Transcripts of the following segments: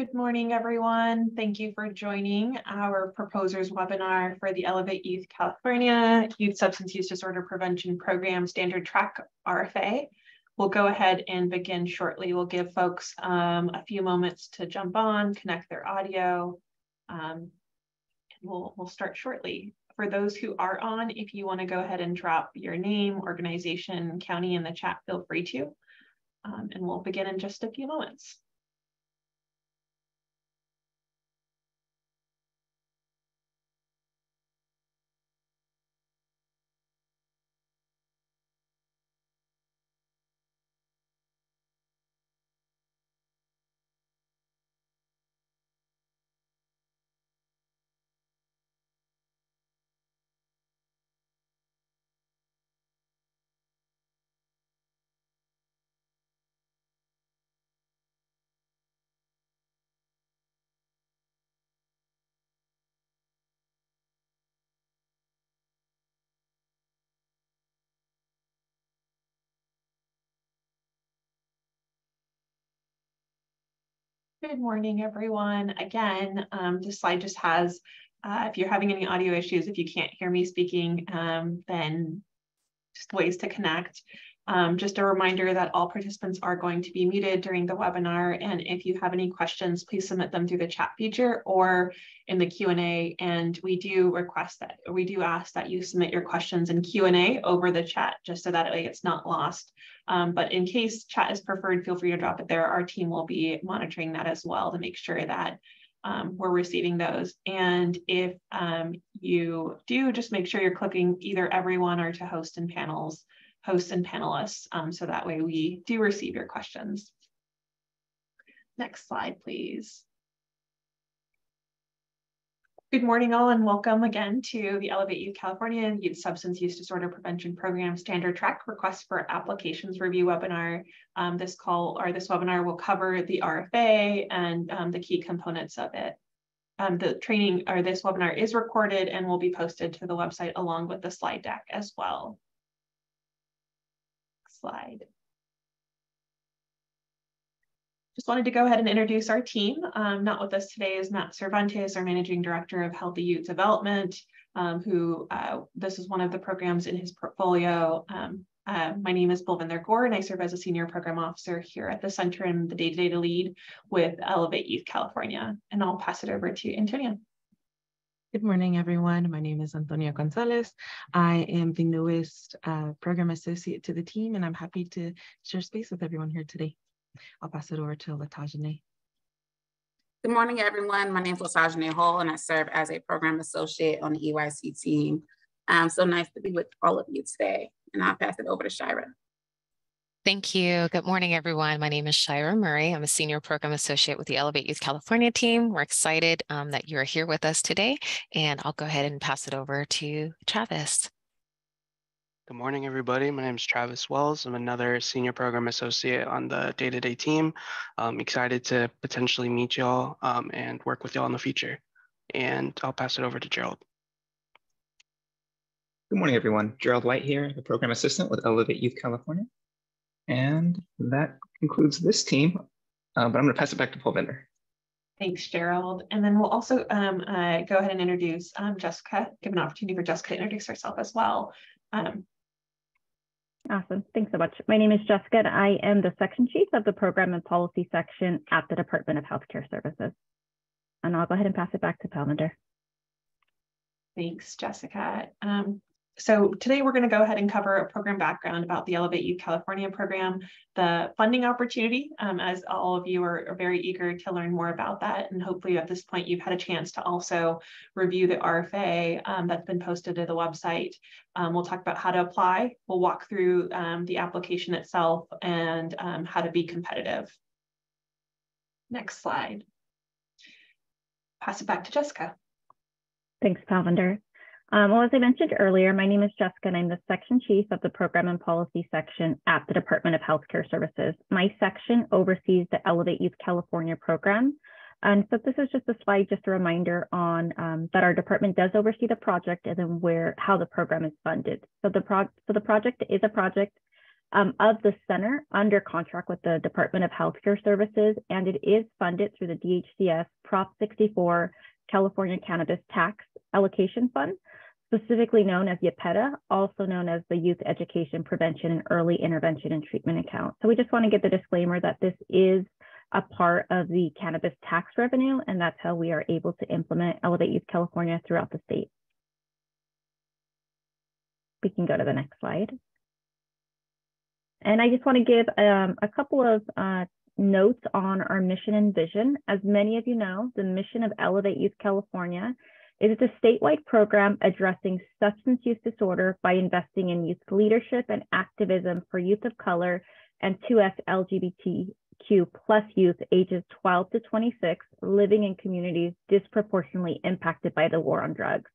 Good morning, everyone. Thank you for joining our proposers webinar for the Elevate Youth California Youth Substance Use Disorder Prevention Program Standard Track RFA. We'll go ahead and begin shortly. We'll give folks um, a few moments to jump on, connect their audio, um, we'll, we'll start shortly. For those who are on, if you want to go ahead and drop your name, organization, county in the chat, feel free to. Um, and we'll begin in just a few moments. Good morning, everyone. Again, um, this slide just has, uh, if you're having any audio issues, if you can't hear me speaking, um, then just ways to connect. Um, just a reminder that all participants are going to be muted during the webinar. And if you have any questions, please submit them through the chat feature or in the Q&A. And we do request that, we do ask that you submit your questions in Q&A over the chat, just so that way it's not lost. Um, but in case chat is preferred, feel free to drop it there. Our team will be monitoring that as well to make sure that um, we're receiving those. And if um, you do, just make sure you're clicking either everyone or to host and panels hosts and panelists. Um, so that way we do receive your questions. Next slide, please. Good morning all and welcome again to the Elevate Youth California Youth Substance Use Disorder Prevention Program Standard Track Request for Applications Review webinar. Um, this call or this webinar will cover the RFA and um, the key components of it. Um, the training or this webinar is recorded and will be posted to the website along with the slide deck as well slide. Just wanted to go ahead and introduce our team. Um, not with us today is Matt Cervantes, our Managing Director of Healthy Youth Development, um, who uh, this is one of the programs in his portfolio. Um, uh, my name is Palvinder Gore, and I serve as a Senior Program Officer here at the center and the day-to-day -to, -day to lead with Elevate Youth California. And I'll pass it over to Antonia. Good morning, everyone. My name is Antonia Gonzalez. I am the newest uh, program associate to the team, and I'm happy to share space with everyone here today. I'll pass it over to Latajane. Good morning, everyone. My name is Latajane Hall, and I serve as a program associate on the EYC team. Um, so nice to be with all of you today, and I'll pass it over to Shira. Thank you. Good morning, everyone. My name is Shira Murray. I'm a senior program associate with the Elevate Youth California team. We're excited um, that you're here with us today, and I'll go ahead and pass it over to Travis. Good morning, everybody. My name is Travis Wells. I'm another senior program associate on the day-to-day team. I'm excited to potentially meet y'all um, and work with y'all in the future. And I'll pass it over to Gerald. Good morning, everyone. Gerald White here, the program assistant with Elevate Youth California. And that concludes this team, uh, but I'm going to pass it back to Palvinder. Thanks, Gerald. And then we'll also um, uh, go ahead and introduce um, Jessica, give an opportunity for Jessica to introduce herself as well. Um, awesome. Thanks so much. My name is Jessica, and I am the section chief of the program and policy section at the Department of Healthcare Services. And I'll go ahead and pass it back to Palvinder. Thanks, Jessica. Um, so today we're going to go ahead and cover a program background about the Elevate Youth California program, the funding opportunity, um, as all of you are, are, very eager to learn more about that. And hopefully at this point, you've had a chance to also review the RFA um, that's been posted to the website. Um, we'll talk about how to apply. We'll walk through um, the application itself and um, how to be competitive. Next slide. Pass it back to Jessica. Thanks, Palvinder. Um, well, as I mentioned earlier, my name is Jessica and I'm the section chief of the program and policy section at the Department of Healthcare Services. My section oversees the Elevate Youth California program. And so this is just a slide, just a reminder on um, that our department does oversee the project and then where how the program is funded. So the pro so the project is a project um, of the center under contract with the Department of Healthcare Services, and it is funded through the DHCS Prop 64 California Cannabis Tax Allocation Fund, specifically known as YAPETA, also known as the Youth Education Prevention and Early Intervention and Treatment Account. So we just want to get the disclaimer that this is a part of the cannabis tax revenue, and that's how we are able to implement Elevate Youth California throughout the state. We can go to the next slide. And I just want to give um, a couple of uh, notes on our mission and vision. As many of you know, the mission of Elevate Youth California is it's a statewide program addressing substance use disorder by investing in youth leadership and activism for youth of color and 2S LGBTQ plus youth ages 12 to 26 living in communities disproportionately impacted by the war on drugs.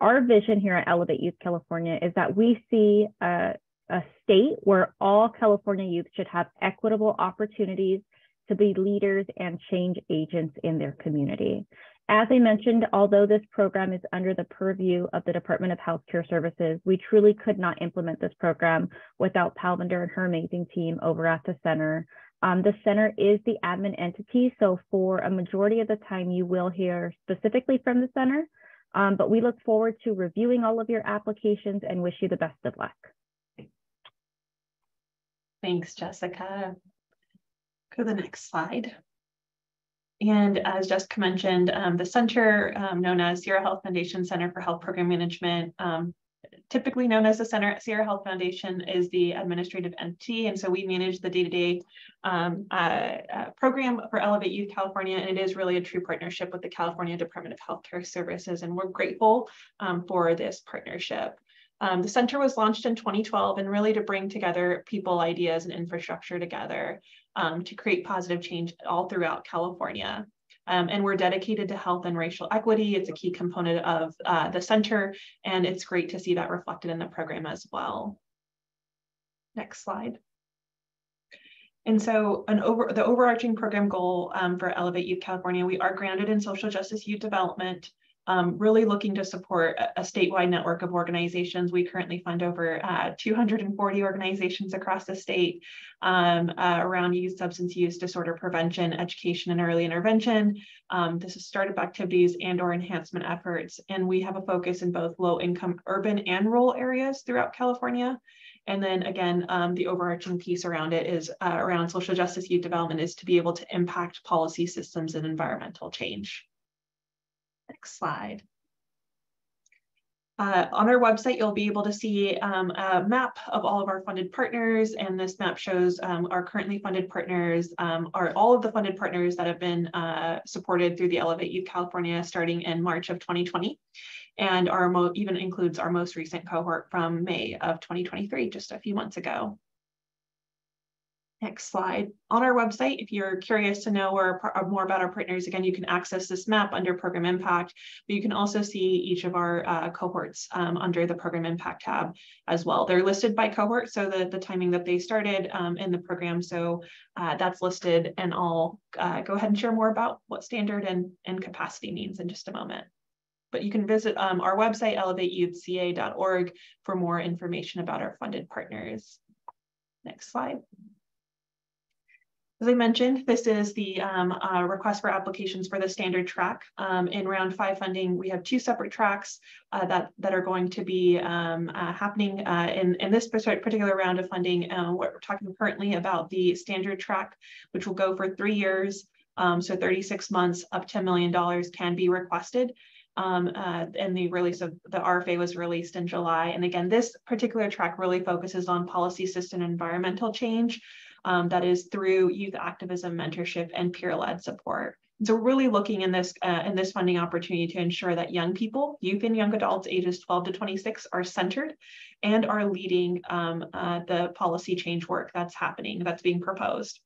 Our vision here at Elevate Youth California is that we see a, a state where all California youth should have equitable opportunities to be leaders and change agents in their community. As I mentioned, although this program is under the purview of the Department of Healthcare Services, we truly could not implement this program without Palvinder and her amazing team over at the center. Um, the center is the admin entity, so for a majority of the time, you will hear specifically from the center, um, but we look forward to reviewing all of your applications and wish you the best of luck. Thanks, Jessica. Go to the next slide. And as Jessica mentioned, um, the center um, known as Sierra Health Foundation Center for Health Program Management, um, typically known as the Center Sierra Health Foundation is the administrative entity. And so we manage the day-to-day -day, um, uh, uh, program for Elevate Youth California. And it is really a true partnership with the California Department of Healthcare Services. And we're grateful um, for this partnership. Um, the center was launched in 2012 and really to bring together people, ideas, and infrastructure together um, to create positive change all throughout California. Um, and we're dedicated to health and racial equity. It's a key component of uh, the center, and it's great to see that reflected in the program as well. Next slide. And so an over, the overarching program goal um, for Elevate Youth California, we are grounded in social justice youth development um, really looking to support a, statewide network of organizations. We currently fund over uh, 240 organizations across the state um, uh, around youth substance use disorder prevention, education, and early intervention. Um, this is startup activities and or enhancement efforts. And we have a focus in both low income urban and rural areas throughout California. And then again, um, the overarching piece around it is uh, around social justice youth development is to be able to impact policy systems and environmental change. Next slide. Uh, on our website, you'll be able to see um, a map of all of our funded partners, and this map shows um, our currently funded partners um, are all of the funded partners that have been uh, supported through the Elevate Youth California starting in March of 2020, and our even includes our most recent cohort from May of 2023, just a few months ago. Next slide. On our website, if you're curious to know or uh, more about our partners, again, you can access this map under Program Impact, but you can also see each of our uh, cohorts um, under the Program Impact tab as well. They're listed by cohort, so the, the timing that they started um, in the program, so uh, that's listed, and I'll uh, go ahead and share more about what standard and, and capacity means in just a moment. But you can visit um, our website, elevateyouthca.org, for more information about our funded partners. Next slide. As I mentioned, this is the um, uh, request for applications for the standard track. Um, in round five funding, we have two separate tracks uh, that, that are going to be um, uh, happening uh, in, in this particular round of funding. Uh, we're talking currently about the standard track, which will go for three years. Um, so 36 months, up to a million dollars can be requested. Um, uh, and the release of the RFA was released in July. And again, this particular track really focuses on policy system environmental change um, that is through youth activism, mentorship, and peer-led support. So really looking in this uh, in this funding opportunity to ensure that young people, youth and young adults ages 12 to 26 are centered and are leading um, uh, the policy change work that's happening, that's being proposed.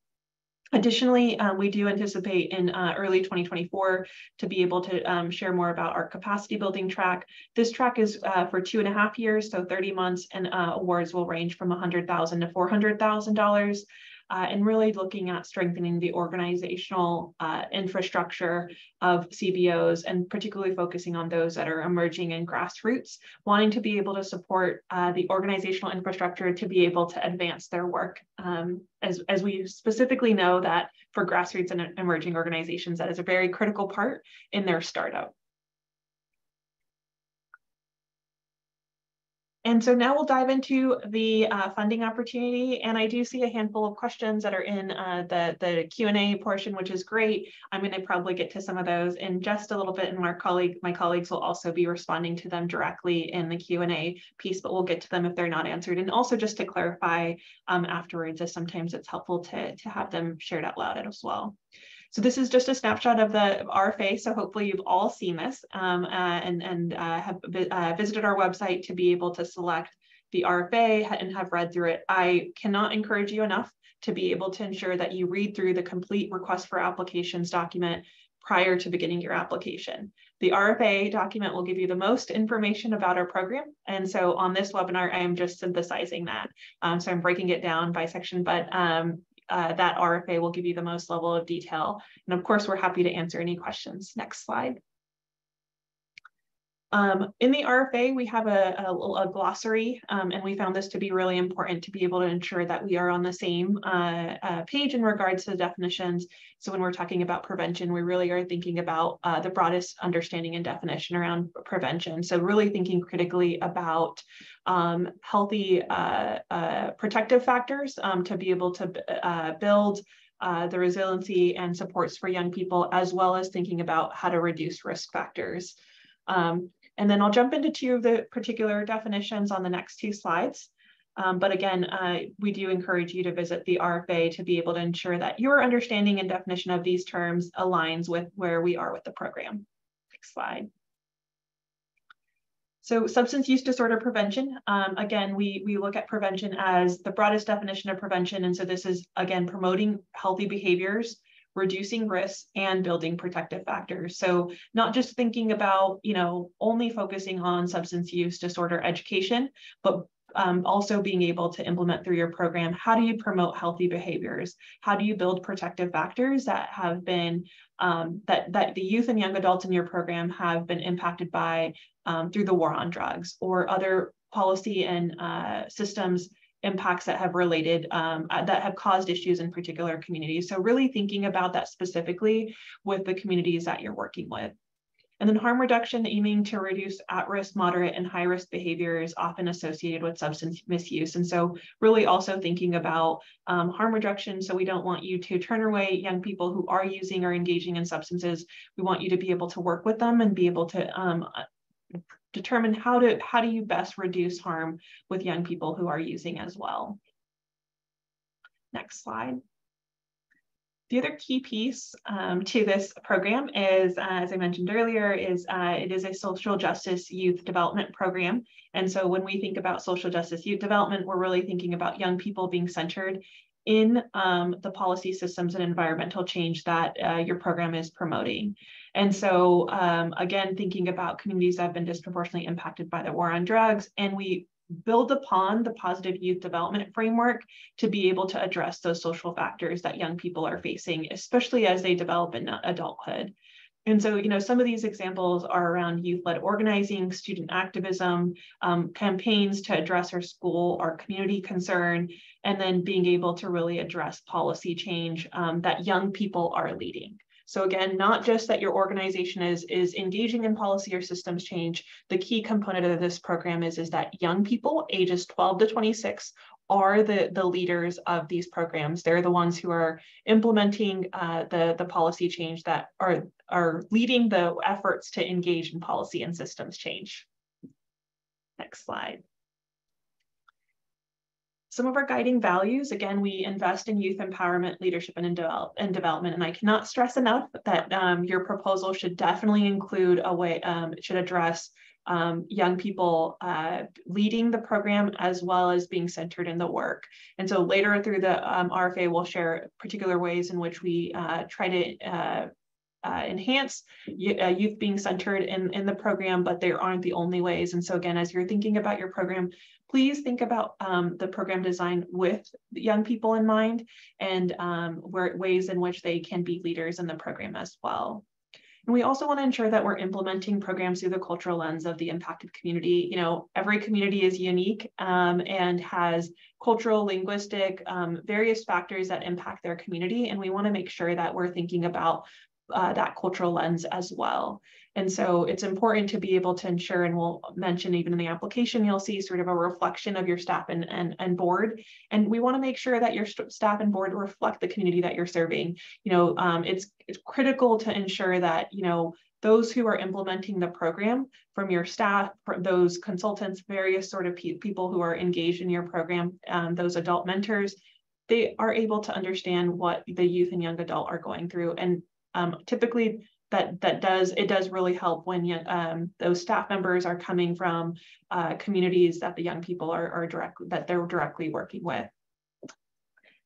Additionally, um, we do anticipate in uh, early 2024 to be able to um, share more about our capacity building track. This track is uh, for two and a half years, so 30 months, and uh, awards will range from 100,000 to $400,000. Uh, and really looking at strengthening the organizational uh, infrastructure of CBOs and particularly focusing on those that are emerging and grassroots, wanting to be able to support uh, the organizational infrastructure to be able to advance their work. Um, as, as we specifically know that for grassroots and emerging organizations, that is a very critical part in their startup. And so now we'll dive into the uh, funding opportunity. And I do see a handful of questions that are in uh, the, the Q&A portion, which is great. I'm going to probably get to some of those in just a little bit. And my, colleague, my colleagues will also be responding to them directly in the Q&A piece, but we'll get to them if they're not answered. And also just to clarify um, afterwards, as sometimes it's helpful to, to have them shared out loud as well. So this is just a snapshot of the RFA. So hopefully you've all seen this um, uh, and, and uh, have uh, visited our website to be able to select the RFA and have read through it. I cannot encourage you enough to be able to ensure that you read through the complete request for applications document prior to beginning your application. The RFA document will give you the most information about our program. And so on this webinar, I am just synthesizing that. Um, so I'm breaking it down by section, but um, uh, that RFA will give you the most level of detail. And of course, we're happy to answer any questions. Next slide. Um, in the RFA, we have a, a, a glossary, um, and we found this to be really important to be able to ensure that we are on the same uh, uh, page in regards to the definitions. So when we're talking about prevention, we really are thinking about uh, the broadest understanding and definition around prevention. So really thinking critically about um, healthy uh, uh, protective factors um, to be able to uh, build uh, the resiliency and supports for young people, as well as thinking about how to reduce risk factors. Um, and then I'll jump into two of the particular definitions on the next two slides. Um, but again, uh, we do encourage you to visit the RFA to be able to ensure that your understanding and definition of these terms aligns with where we are with the program. Next slide. So substance use disorder prevention, um, again, we, we look at prevention as the broadest definition of prevention. And so this is, again, promoting healthy behaviors reducing risks and building protective factors. So not just thinking about, you know, only focusing on substance use disorder education, but um, also being able to implement through your program, how do you promote healthy behaviors? How do you build protective factors that have been, um, that, that the youth and young adults in your program have been impacted by um, through the war on drugs or other policy and uh, systems impacts that have related um, uh, that have caused issues in particular communities. So really thinking about that specifically with the communities that you're working with. And then harm reduction aiming to reduce at-risk, moderate, and high-risk behaviors often associated with substance misuse. And so really also thinking about um, harm reduction. So we don't want you to turn away young people who are using or engaging in substances. We want you to be able to work with them and be able to um, determine how to how do you best reduce harm with young people who are using as well. Next slide. The other key piece um, to this program is, uh, as I mentioned earlier, is uh, it is a social justice youth development program. And so when we think about social justice youth development, we're really thinking about young people being centered in um, the policy systems and environmental change that uh, your program is promoting. And so, um, again, thinking about communities that have been disproportionately impacted by the war on drugs, and we build upon the positive youth development framework to be able to address those social factors that young people are facing, especially as they develop in adulthood. And so, you know, some of these examples are around youth-led organizing, student activism, um, campaigns to address our school, our community concern, and then being able to really address policy change um, that young people are leading. So again, not just that your organization is, is engaging in policy or systems change, the key component of this program is, is that young people ages 12 to 26 are the, the leaders of these programs. They're the ones who are implementing uh, the, the policy change that are, are leading the efforts to engage in policy and systems change. Next slide. Some of our guiding values, again, we invest in youth empowerment, leadership, and, develop, and development. And I cannot stress enough that um, your proposal should definitely include a way, um, it should address um, young people uh, leading the program as well as being centered in the work. And so later through the um, RFA, we'll share particular ways in which we uh, try to uh, uh, enhance uh, youth being centered in, in the program, but they aren't the only ways. And so again, as you're thinking about your program, please think about um, the program design with young people in mind and um, where, ways in which they can be leaders in the program as well. And we also want to ensure that we're implementing programs through the cultural lens of the impacted community. You know, every community is unique um, and has cultural, linguistic, um, various factors that impact their community. And we want to make sure that we're thinking about uh, that cultural lens as well. And so it's important to be able to ensure, and we'll mention even in the application, you'll see sort of a reflection of your staff and, and, and board. And we want to make sure that your staff and board reflect the community that you're serving. You know, um, it's, it's critical to ensure that, you know, those who are implementing the program from your staff, from those consultants, various sort of pe people who are engaged in your program, um, those adult mentors, they are able to understand what the youth and young adult are going through. And um, typically that that does it does really help when you, um, those staff members are coming from uh, communities that the young people are, are direct that they're directly working with.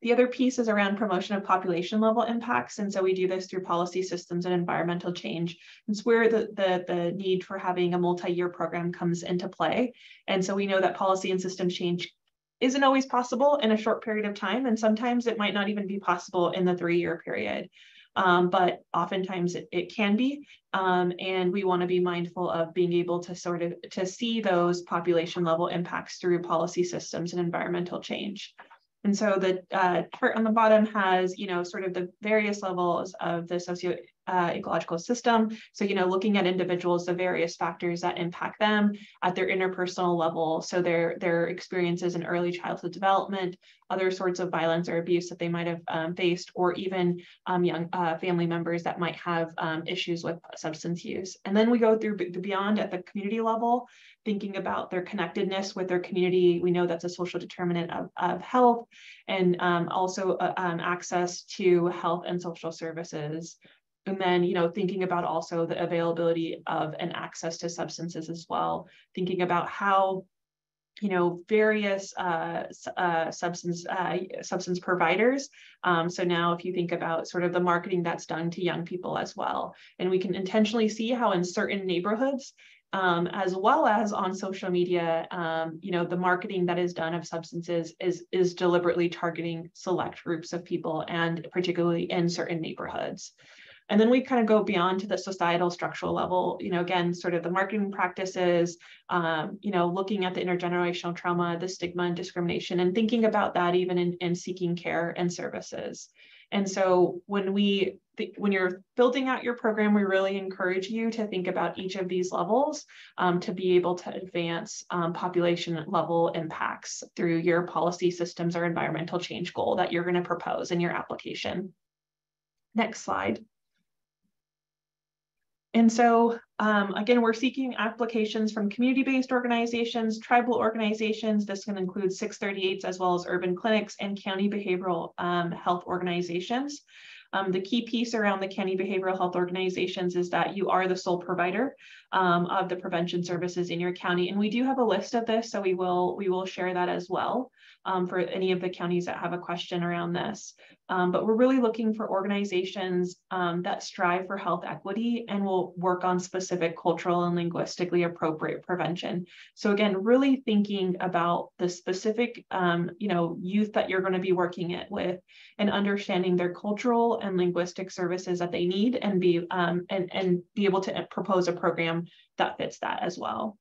The other piece is around promotion of population level impacts. And so we do this through policy systems and environmental change. It's where the, the, the need for having a multi-year program comes into play. And so we know that policy and system change isn't always possible in a short period of time. And sometimes it might not even be possible in the three-year period um, but oftentimes it, it can be. Um, and we want to be mindful of being able to sort of to see those population level impacts through policy systems and environmental change. And so the uh, chart on the bottom has, you know, sort of the various levels of the socio uh, ecological system. So, you know, looking at individuals, the various factors that impact them at their interpersonal level. So their, their experiences in early childhood development, other sorts of violence or abuse that they might have um, faced, or even um, young uh, family members that might have um, issues with substance use. And then we go through the beyond at the community level, thinking about their connectedness with their community. We know that's a social determinant of, of health and um, also uh, um, access to health and social services. And then, you know, thinking about also the availability of and access to substances as well, thinking about how you know various uh, uh, substance uh, substance providers. Um, so now, if you think about sort of the marketing that's done to young people as well, and we can intentionally see how in certain neighborhoods, um, as well as on social media, um, you know, the marketing that is done of substances is is deliberately targeting select groups of people, and particularly in certain neighborhoods. And then we kind of go beyond to the societal structural level, you know, again, sort of the marketing practices, um, you know, looking at the intergenerational trauma, the stigma and discrimination, and thinking about that even in, in seeking care and services. And so when we when you're building out your program, we really encourage you to think about each of these levels um, to be able to advance um, population level impacts through your policy systems or environmental change goal that you're going to propose in your application. Next slide. And so um, again, we're seeking applications from community-based organizations, tribal organizations. This can include 638s as well as urban clinics and county behavioral um, health organizations. Um, the key piece around the county behavioral health organizations is that you are the sole provider um, of the prevention services in your county. And we do have a list of this, so we will, we will share that as well um, for any of the counties that have a question around this. Um, but we're really looking for organizations um, that strive for health equity and will work on specific cultural and linguistically appropriate prevention. So again, really thinking about the specific, um, you know, youth that you're going to be working it with and understanding their cultural and linguistic services that they need and be um, and, and be able to propose a program that fits that as well.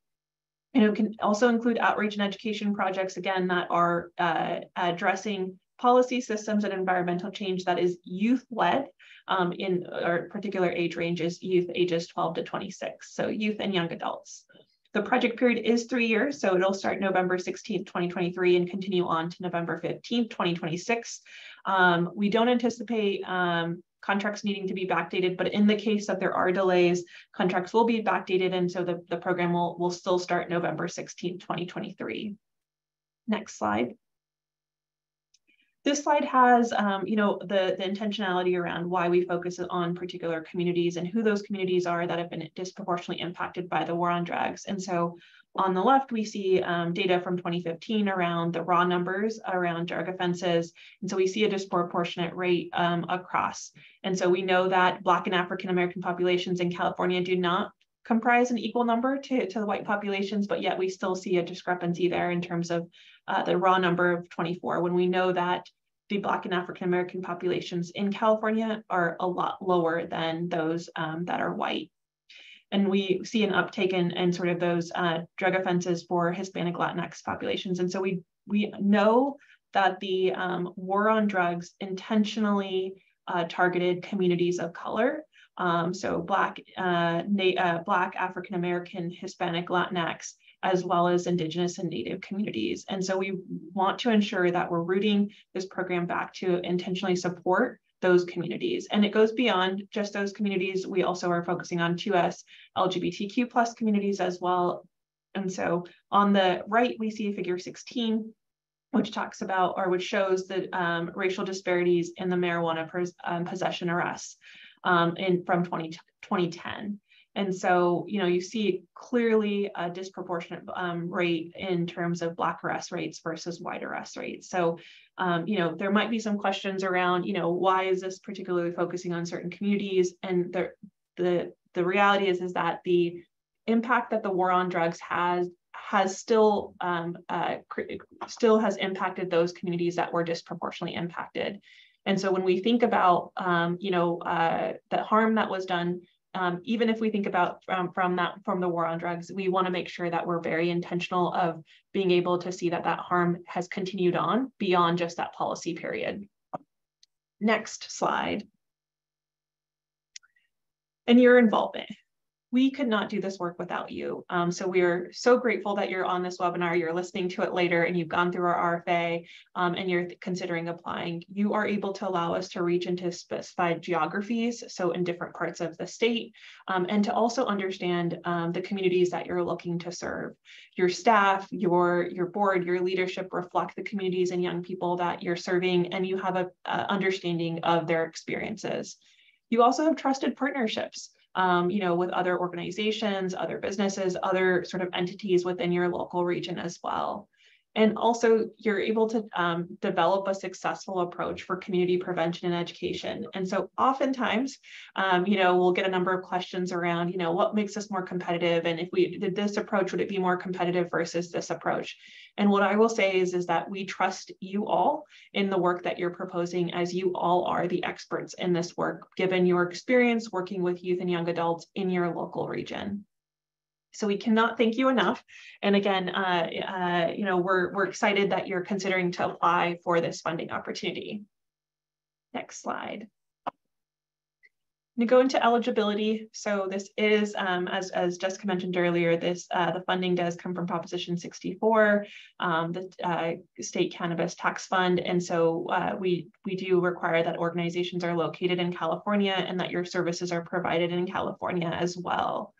And it can also include outreach and education projects, again, that are uh, addressing policy systems and environmental change that is youth-led um, in our particular age ranges, youth ages 12 to 26, so youth and young adults. The project period is three years, so it'll start November 16th, 2023 and continue on to November 15th, 2026. Um, we don't anticipate um, contracts needing to be backdated, but in the case that there are delays, contracts will be backdated, and so the, the program will, will still start November 16th, 2023. Next slide. This slide has, um, you know, the, the intentionality around why we focus on particular communities and who those communities are that have been disproportionately impacted by the war on drugs. And so on the left, we see um, data from 2015 around the raw numbers around drug offenses. And so we see a disproportionate rate um, across. And so we know that Black and African American populations in California do not comprise an equal number to, to the white populations, but yet we still see a discrepancy there in terms of uh, the raw number of 24 when we know that the Black and African American populations in California are a lot lower than those um, that are white. And we see an uptake in, in sort of those uh, drug offenses for Hispanic Latinx populations. And so we, we know that the um, war on drugs intentionally uh, targeted communities of color. Um, so Black, uh, uh Black, African American, Hispanic, Latinx, as well as Indigenous and Native communities. And so we want to ensure that we're rooting this program back to intentionally support those communities. And it goes beyond just those communities. We also are focusing on 2S LGBTQ plus communities as well. And so on the right, we see figure 16, which talks about or which shows the um, racial disparities in the marijuana pos um, possession arrests um, in from 20, 2010. And so, you know, you see clearly a disproportionate um, rate in terms of Black arrest rates versus white arrest rates. So, um, you know, there might be some questions around, you know, why is this particularly focusing on certain communities? And the the the reality is is that the impact that the war on drugs has has still um, uh, still has impacted those communities that were disproportionately impacted. And so when we think about, um, you know, uh, the harm that was done um, even if we think about from, from that from the war on drugs, we want to make sure that we're very intentional of being able to see that that harm has continued on beyond just that policy period. Next slide. And your involvement we could not do this work without you. Um, so we're so grateful that you're on this webinar, you're listening to it later and you've gone through our RFA um, and you're considering applying. You are able to allow us to reach into specified geographies, so in different parts of the state, um, and to also understand um, the communities that you're looking to serve. Your staff, your, your board, your leadership reflect the communities and young people that you're serving and you have a understanding of their experiences. You also have trusted partnerships um, you know, with other organizations, other businesses, other sort of entities within your local region as well. And also you're able to um, develop a successful approach for community prevention and education. And so oftentimes, um, you know, we'll get a number of questions around, you know, what makes us more competitive? And if we did this approach, would it be more competitive versus this approach? And what I will say is, is that we trust you all in the work that you're proposing as you all are the experts in this work, given your experience working with youth and young adults in your local region. So we cannot thank you enough. And again, uh, uh, you know, we're, we're excited that you're considering to apply for this funding opportunity. Next slide. To go into eligibility, so this is, um, as, as Jessica mentioned earlier, this uh, the funding does come from Proposition 64, um, the uh, state cannabis tax fund, and so uh, we we do require that organizations are located in California and that your services are provided in California as well.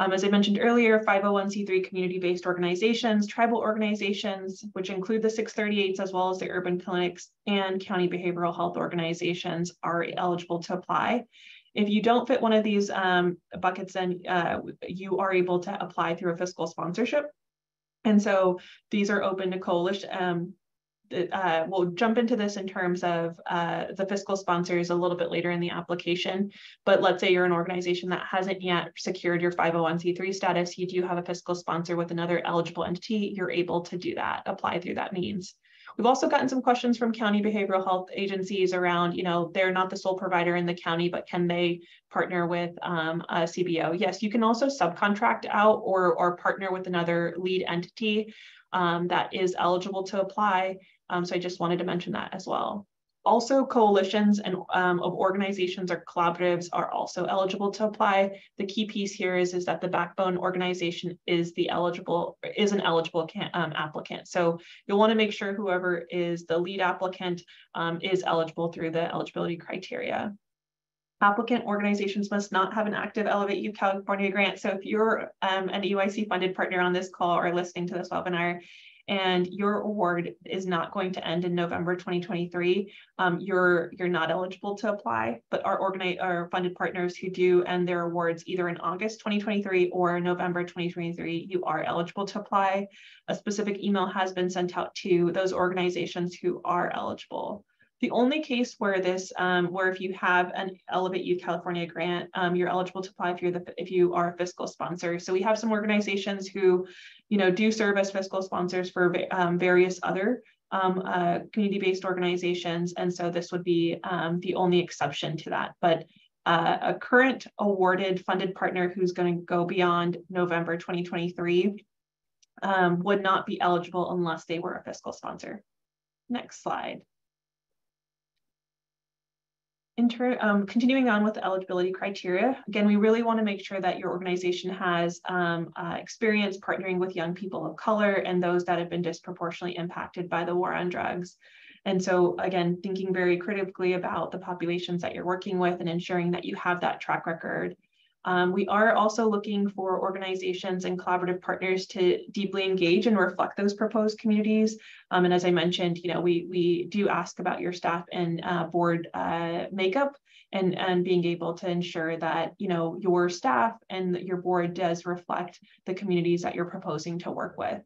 Um, as I mentioned earlier, 501c3 community-based organizations, tribal organizations, which include the 638s as well as the urban clinics and county behavioral health organizations are eligible to apply. If you don't fit one of these um, buckets, then uh, you are able to apply through a fiscal sponsorship. And so these are open to coalition, um, uh, we'll jump into this in terms of uh, the fiscal sponsors a little bit later in the application. But let's say you're an organization that hasn't yet secured your 501c3 status, you do have a fiscal sponsor with another eligible entity, you're able to do that, apply through that means. We've also gotten some questions from county behavioral health agencies around, you know, they're not the sole provider in the county, but can they partner with um, a CBO? Yes, you can also subcontract out or, or partner with another lead entity um, that is eligible to apply. Um, so I just wanted to mention that as well. Also, coalitions and um, of organizations or collaboratives are also eligible to apply. The key piece here is, is that the backbone organization is the eligible is an eligible can, um, applicant. So you'll want to make sure whoever is the lead applicant um, is eligible through the eligibility criteria. Applicant organizations must not have an active Elevate Youth California grant. So if you're um, an EYC funded partner on this call or listening to this webinar and your award is not going to end in November 2023, um, you're you're not eligible to apply. But our organize our funded partners who do end their awards either in August 2023 or November 2023, you are eligible to apply. A specific email has been sent out to those organizations who are eligible. The only case where this, um, where if you have an Elevate Youth California grant, um, you're eligible to apply if you're the if you are a fiscal sponsor. So we have some organizations who, you know, do serve as fiscal sponsors for um, various other um, uh, community-based organizations, and so this would be um, the only exception to that. But uh, a current awarded funded partner who's going to go beyond November 2023 um, would not be eligible unless they were a fiscal sponsor. Next slide. Inter, um, continuing on with the eligibility criteria, again, we really want to make sure that your organization has um, uh, experience partnering with young people of color and those that have been disproportionately impacted by the war on drugs. And so, again, thinking very critically about the populations that you're working with and ensuring that you have that track record um, we are also looking for organizations and collaborative partners to deeply engage and reflect those proposed communities. Um, and as I mentioned, you know, we, we do ask about your staff and uh, board uh, makeup and, and being able to ensure that, you know, your staff and your board does reflect the communities that you're proposing to work with.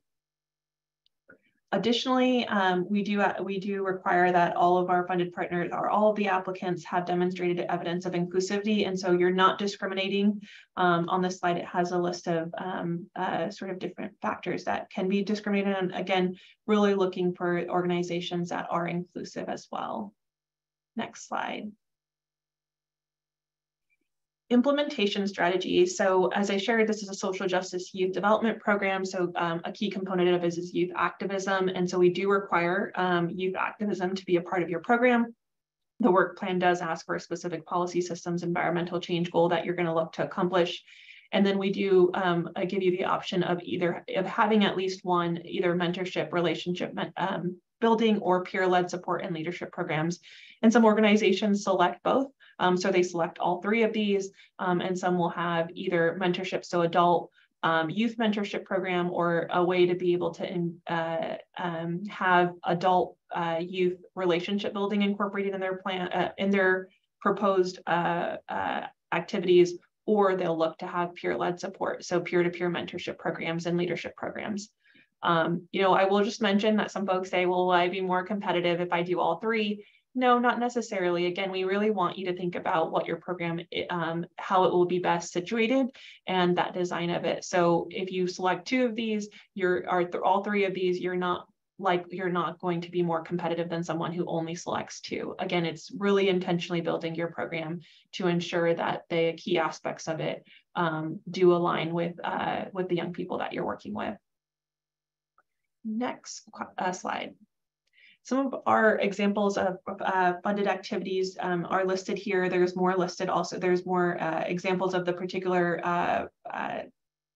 Additionally, um, we do uh, we do require that all of our funded partners or all of the applicants have demonstrated evidence of inclusivity, and so you're not discriminating. Um, on this slide, it has a list of um, uh, sort of different factors that can be discriminated, and again, really looking for organizations that are inclusive as well. Next slide implementation strategies. So as I shared, this is a social justice youth development program. So um, a key component of it is youth activism. And so we do require um, youth activism to be a part of your program. The work plan does ask for a specific policy systems environmental change goal that you're gonna look to accomplish. And then we do um, give you the option of either of having at least one either mentorship relationship um, building or peer-led support and leadership programs. And some organizations select both. Um, so they select all three of these, um, and some will have either mentorship, so adult um, youth mentorship program, or a way to be able to uh, um, have adult uh, youth relationship building incorporated in their plan uh, in their proposed uh, uh, activities, or they'll look to have peer-led support, so peer-to-peer -peer mentorship programs and leadership programs. Um, you know, I will just mention that some folks say, well, will I be more competitive if I do all three? No, not necessarily. Again, we really want you to think about what your program, um, how it will be best situated and that design of it. So if you select two of these, you're are th all three of these, you're not like you're not going to be more competitive than someone who only selects two. Again, it's really intentionally building your program to ensure that the key aspects of it um, do align with, uh, with the young people that you're working with. Next uh, slide. Some of our examples of uh, funded activities um, are listed here. There's more listed also. There's more uh, examples of the particular uh, uh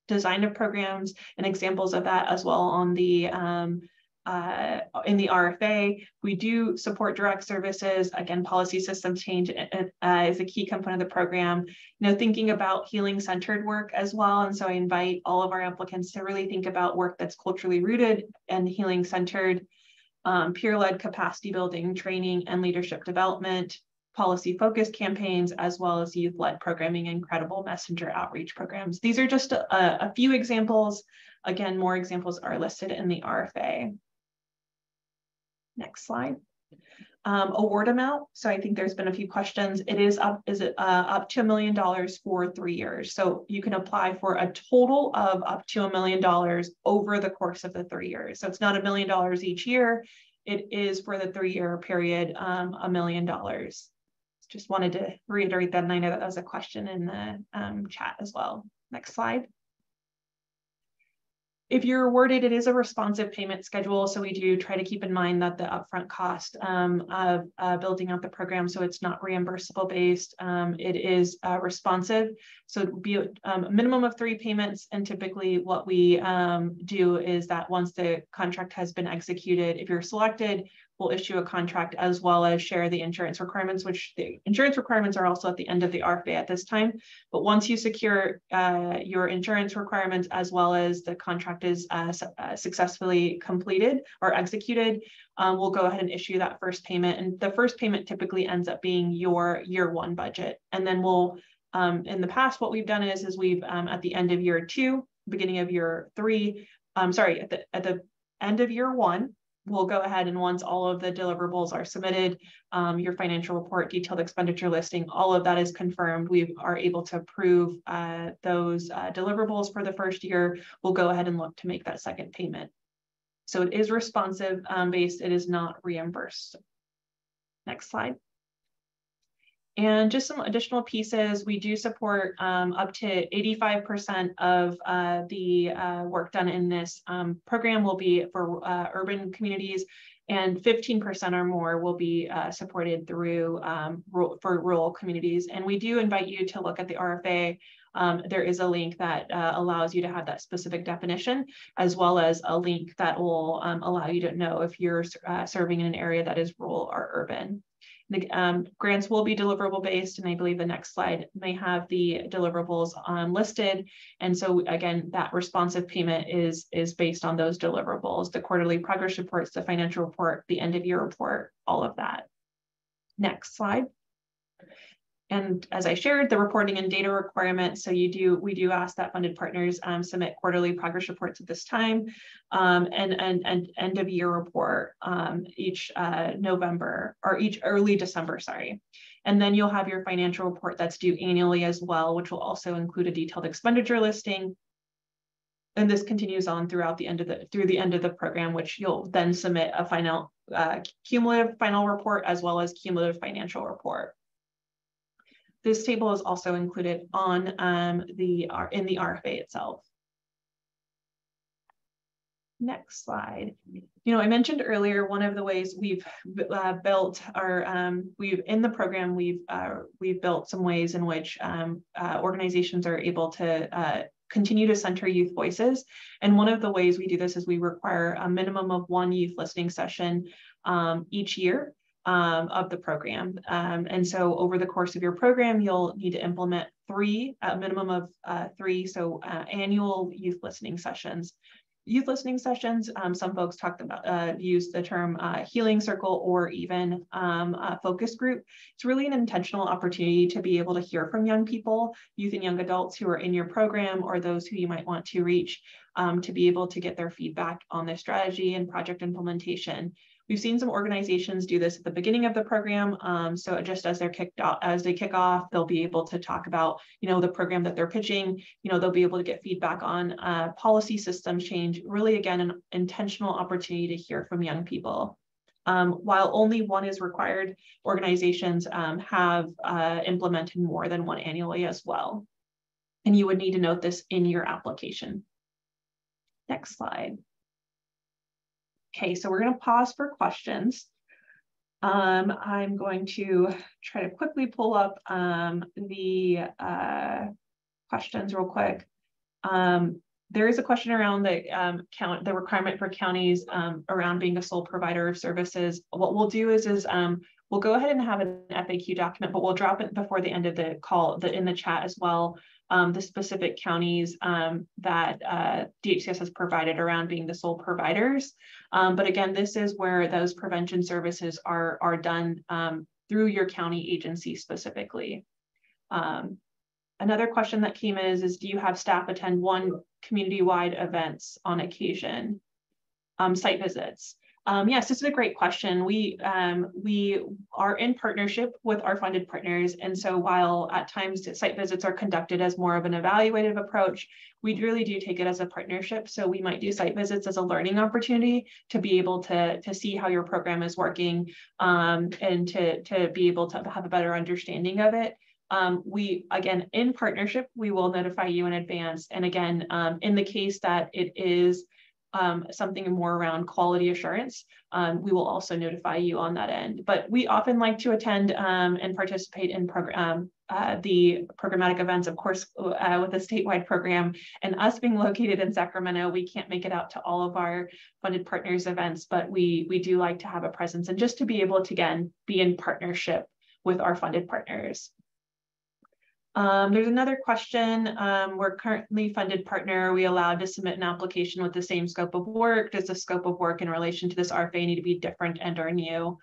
design of programs and examples of that as well on the um, uh, in the RFA. We do support direct services. Again, policy system change uh, is a key component of the program. You know, thinking about healing centered work as well. And so I invite all of our applicants to really think about work that's culturally rooted and healing centered um, peer-led capacity building, training, and leadership development, policy-focused campaigns, as well as youth-led programming and credible messenger outreach programs. These are just a, a few examples. Again, more examples are listed in the RFA. Next slide. Um, award amount. So I think there's been a few questions. It is up, is it uh, up to a million dollars for three years. So you can apply for a total of up to a million dollars over the course of the three years. So it's not a million dollars each year. It is for the three year period, um, a million dollars. Just wanted to reiterate that. And I know that was a question in the um, chat as well. Next slide. If you're awarded, it is a responsive payment schedule. So we do try to keep in mind that the upfront cost um, of uh, building out the program, so it's not reimbursable based, um, it is uh, responsive. So it would be um, a minimum of three payments. And typically what we um, do is that once the contract has been executed, if you're selected, will issue a contract as well as share the insurance requirements, which the insurance requirements are also at the end of the RFA at this time. But once you secure uh, your insurance requirements as well as the contract is uh, uh, successfully completed or executed, um, we'll go ahead and issue that first payment. And the first payment typically ends up being your year one budget. And then we'll, um, in the past, what we've done is, is we've um, at the end of year two, beginning of year three, um, sorry, at the, at the end of year one, we'll go ahead and once all of the deliverables are submitted, um, your financial report, detailed expenditure listing, all of that is confirmed. We are able to approve uh, those uh, deliverables for the first year. We'll go ahead and look to make that second payment. So it is responsive um, based, it is not reimbursed. Next slide. And just some additional pieces, we do support um, up to 85% of uh, the uh, work done in this um, program will be for uh, urban communities and 15% or more will be uh, supported through um, for rural communities. And we do invite you to look at the RFA. Um, there is a link that uh, allows you to have that specific definition, as well as a link that will um, allow you to know if you're uh, serving in an area that is rural or urban. The um, grants will be deliverable based, and I believe the next slide may have the deliverables um, listed. And so again, that responsive payment is, is based on those deliverables, the quarterly progress reports, the financial report, the end of year report, all of that. Next slide. And as I shared, the reporting and data requirements. So you do, we do ask that funded partners um, submit quarterly progress reports at this time um, and, and, and end of year report um, each uh, November or each early December, sorry. And then you'll have your financial report that's due annually as well, which will also include a detailed expenditure listing. And this continues on throughout the end of the through the end of the program, which you'll then submit a final uh, cumulative final report as well as cumulative financial report. This table is also included on um, the in the RFA itself. Next slide. You know, I mentioned earlier one of the ways we've uh, built our um, we've in the program we've uh, we've built some ways in which um, uh, organizations are able to uh, continue to center youth voices. And one of the ways we do this is we require a minimum of one youth listening session um, each year um, of the program. Um, and so over the course of your program, you'll need to implement three, a minimum of uh, three, so uh, annual youth listening sessions. Youth listening sessions, um, some folks talk about, uh, use the term uh, healing circle or even um, focus group. It's really an intentional opportunity to be able to hear from young people, youth and young adults who are in your program or those who you might want to reach um, to be able to get their feedback on their strategy and project implementation. We've seen some organizations do this at the beginning of the program. Um, so just as they're kicked off, as they kick off, they'll be able to talk about, you know, the program that they're pitching. You know, they'll be able to get feedback on uh, policy system change. Really, again, an intentional opportunity to hear from young people. Um, while only one is required, organizations um, have uh, implemented more than one annually as well. And you would need to note this in your application. Next slide. Okay, so we're going to pause for questions. Um, I'm going to try to quickly pull up um, the uh, questions real quick. Um, there is a question around the um, count, the requirement for counties um, around being a sole provider of services. What we'll do is, is um, we'll go ahead and have an FAQ document, but we'll drop it before the end of the call the, in the chat as well um, the specific counties um, that uh, DHCS has provided around being the sole providers. Um, but again, this is where those prevention services are, are done um, through your county agency specifically. Um, another question that came is, is do you have staff attend one community-wide events on occasion, um, site visits? Um, yes, this is a great question. We um, we are in partnership with our funded partners, and so while at times site visits are conducted as more of an evaluative approach, we really do take it as a partnership. So we might do site visits as a learning opportunity to be able to to see how your program is working um, and to to be able to have a better understanding of it. Um, we again in partnership we will notify you in advance and again um, in the case that it is um, something more around quality assurance, um, we will also notify you on that end. But we often like to attend um, and participate in program, um, uh, the programmatic events, of course, uh, with a statewide program. And us being located in Sacramento, we can't make it out to all of our funded partners events, but we, we do like to have a presence and just to be able to, again, be in partnership with our funded partners. Um, there's another question. Um, we're currently funded partner. Are we allowed to submit an application with the same scope of work? Does the scope of work in relation to this RFA need to be different and or new?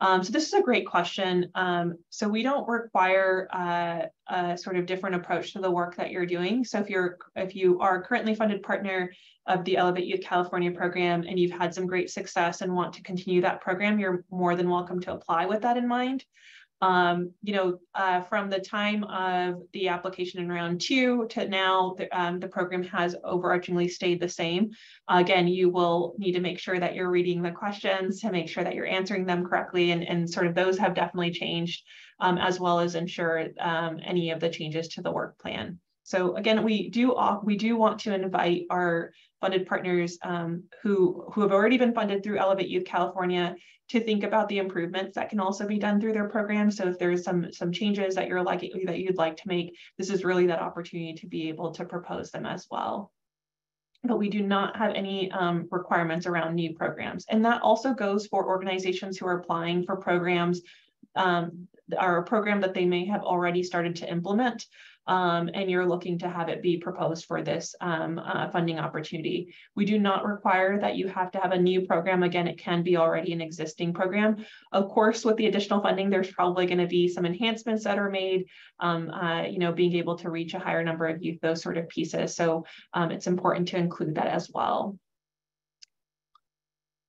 Um, so this is a great question. Um, so we don't require uh, a sort of different approach to the work that you're doing. So if you're if you are currently funded partner of the Elevate Youth California program and you've had some great success and want to continue that program, you're more than welcome to apply with that in mind um, you know, uh, from the time of the application in round two to now, the, um, the program has overarchingly stayed the same. Again, you will need to make sure that you're reading the questions to make sure that you're answering them correctly, and, and sort of those have definitely changed, um, as well as ensure um, any of the changes to the work plan. So again, we do we do want to invite our funded partners um, who who have already been funded through Elevate Youth California to think about the improvements that can also be done through their program. So if there's some some changes that you're like that you'd like to make, this is really that opportunity to be able to propose them as well. But we do not have any um, requirements around new programs. And that also goes for organizations who are applying for programs um, a program that they may have already started to implement um, and you're looking to have it be proposed for this um, uh, funding opportunity. We do not require that you have to have a new program. Again, it can be already an existing program. Of course, with the additional funding, there's probably going to be some enhancements that are made, um, uh, you know, being able to reach a higher number of youth, those sort of pieces. So um, it's important to include that as well.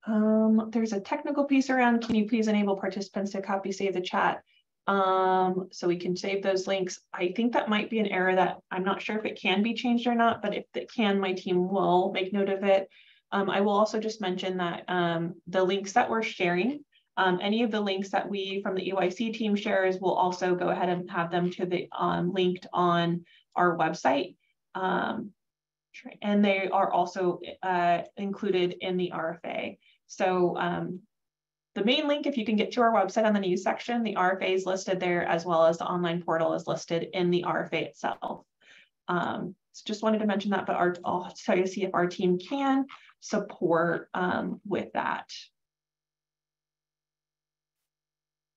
Um, there's a technical piece around, can you please enable participants to copy save the chat? Um, so we can save those links. I think that might be an error that I'm not sure if it can be changed or not, but if it can, my team will make note of it. Um, I will also just mention that um, the links that we're sharing, um, any of the links that we from the EYC team shares, will also go ahead and have them to the um, linked on our website. Um, and they are also uh, included in the RFA. So um, the main link, if you can get to our website on the news section, the RFA is listed there as well as the online portal is listed in the RFA itself. Um, so just wanted to mention that, but our, I'll tell you to see if our team can support um, with that.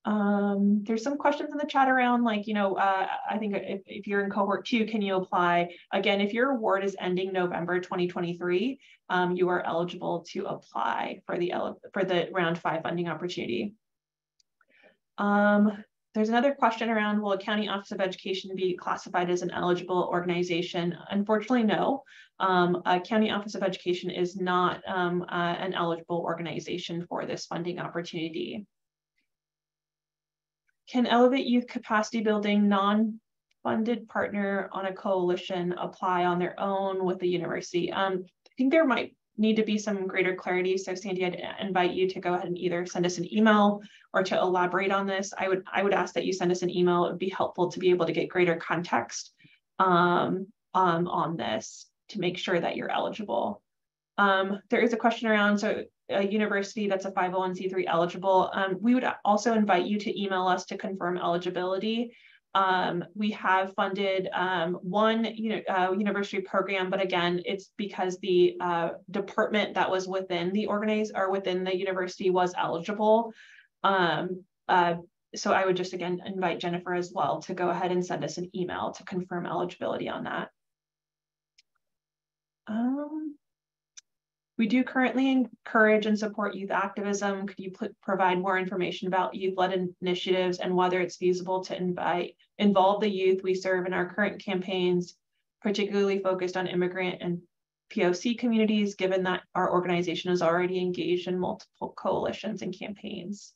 Um, there's some questions in the chat around like, you know, uh, I think if, if you're in cohort two, can you apply? Again, if your award is ending November 2023, um, you are eligible to apply for the, for the round five funding opportunity. Um, there's another question around, will a county office of education be classified as an eligible organization? Unfortunately, no. Um, a county office of education is not um, uh, an eligible organization for this funding opportunity. Can Elevate Youth Capacity Building non-funded partner on a coalition apply on their own with the university? Um, I think there might need to be some greater clarity. So Sandy, I'd invite you to go ahead and either send us an email or to elaborate on this. I would I would ask that you send us an email. It would be helpful to be able to get greater context um, um, on this to make sure that you're eligible. Um, there is a question around, so a university that's a 501c3 eligible, um, we would also invite you to email us to confirm eligibility. Um, we have funded um, one you know, uh, university program, but again, it's because the uh, department that was within the organize or within the university was eligible. Um, uh, so I would just again invite Jennifer as well to go ahead and send us an email to confirm eligibility on that. Um, we do currently encourage and support youth activism. Could you provide more information about youth-led initiatives and whether it's feasible to invite involve the youth we serve in our current campaigns, particularly focused on immigrant and POC communities, given that our organization is already engaged in multiple coalitions and campaigns.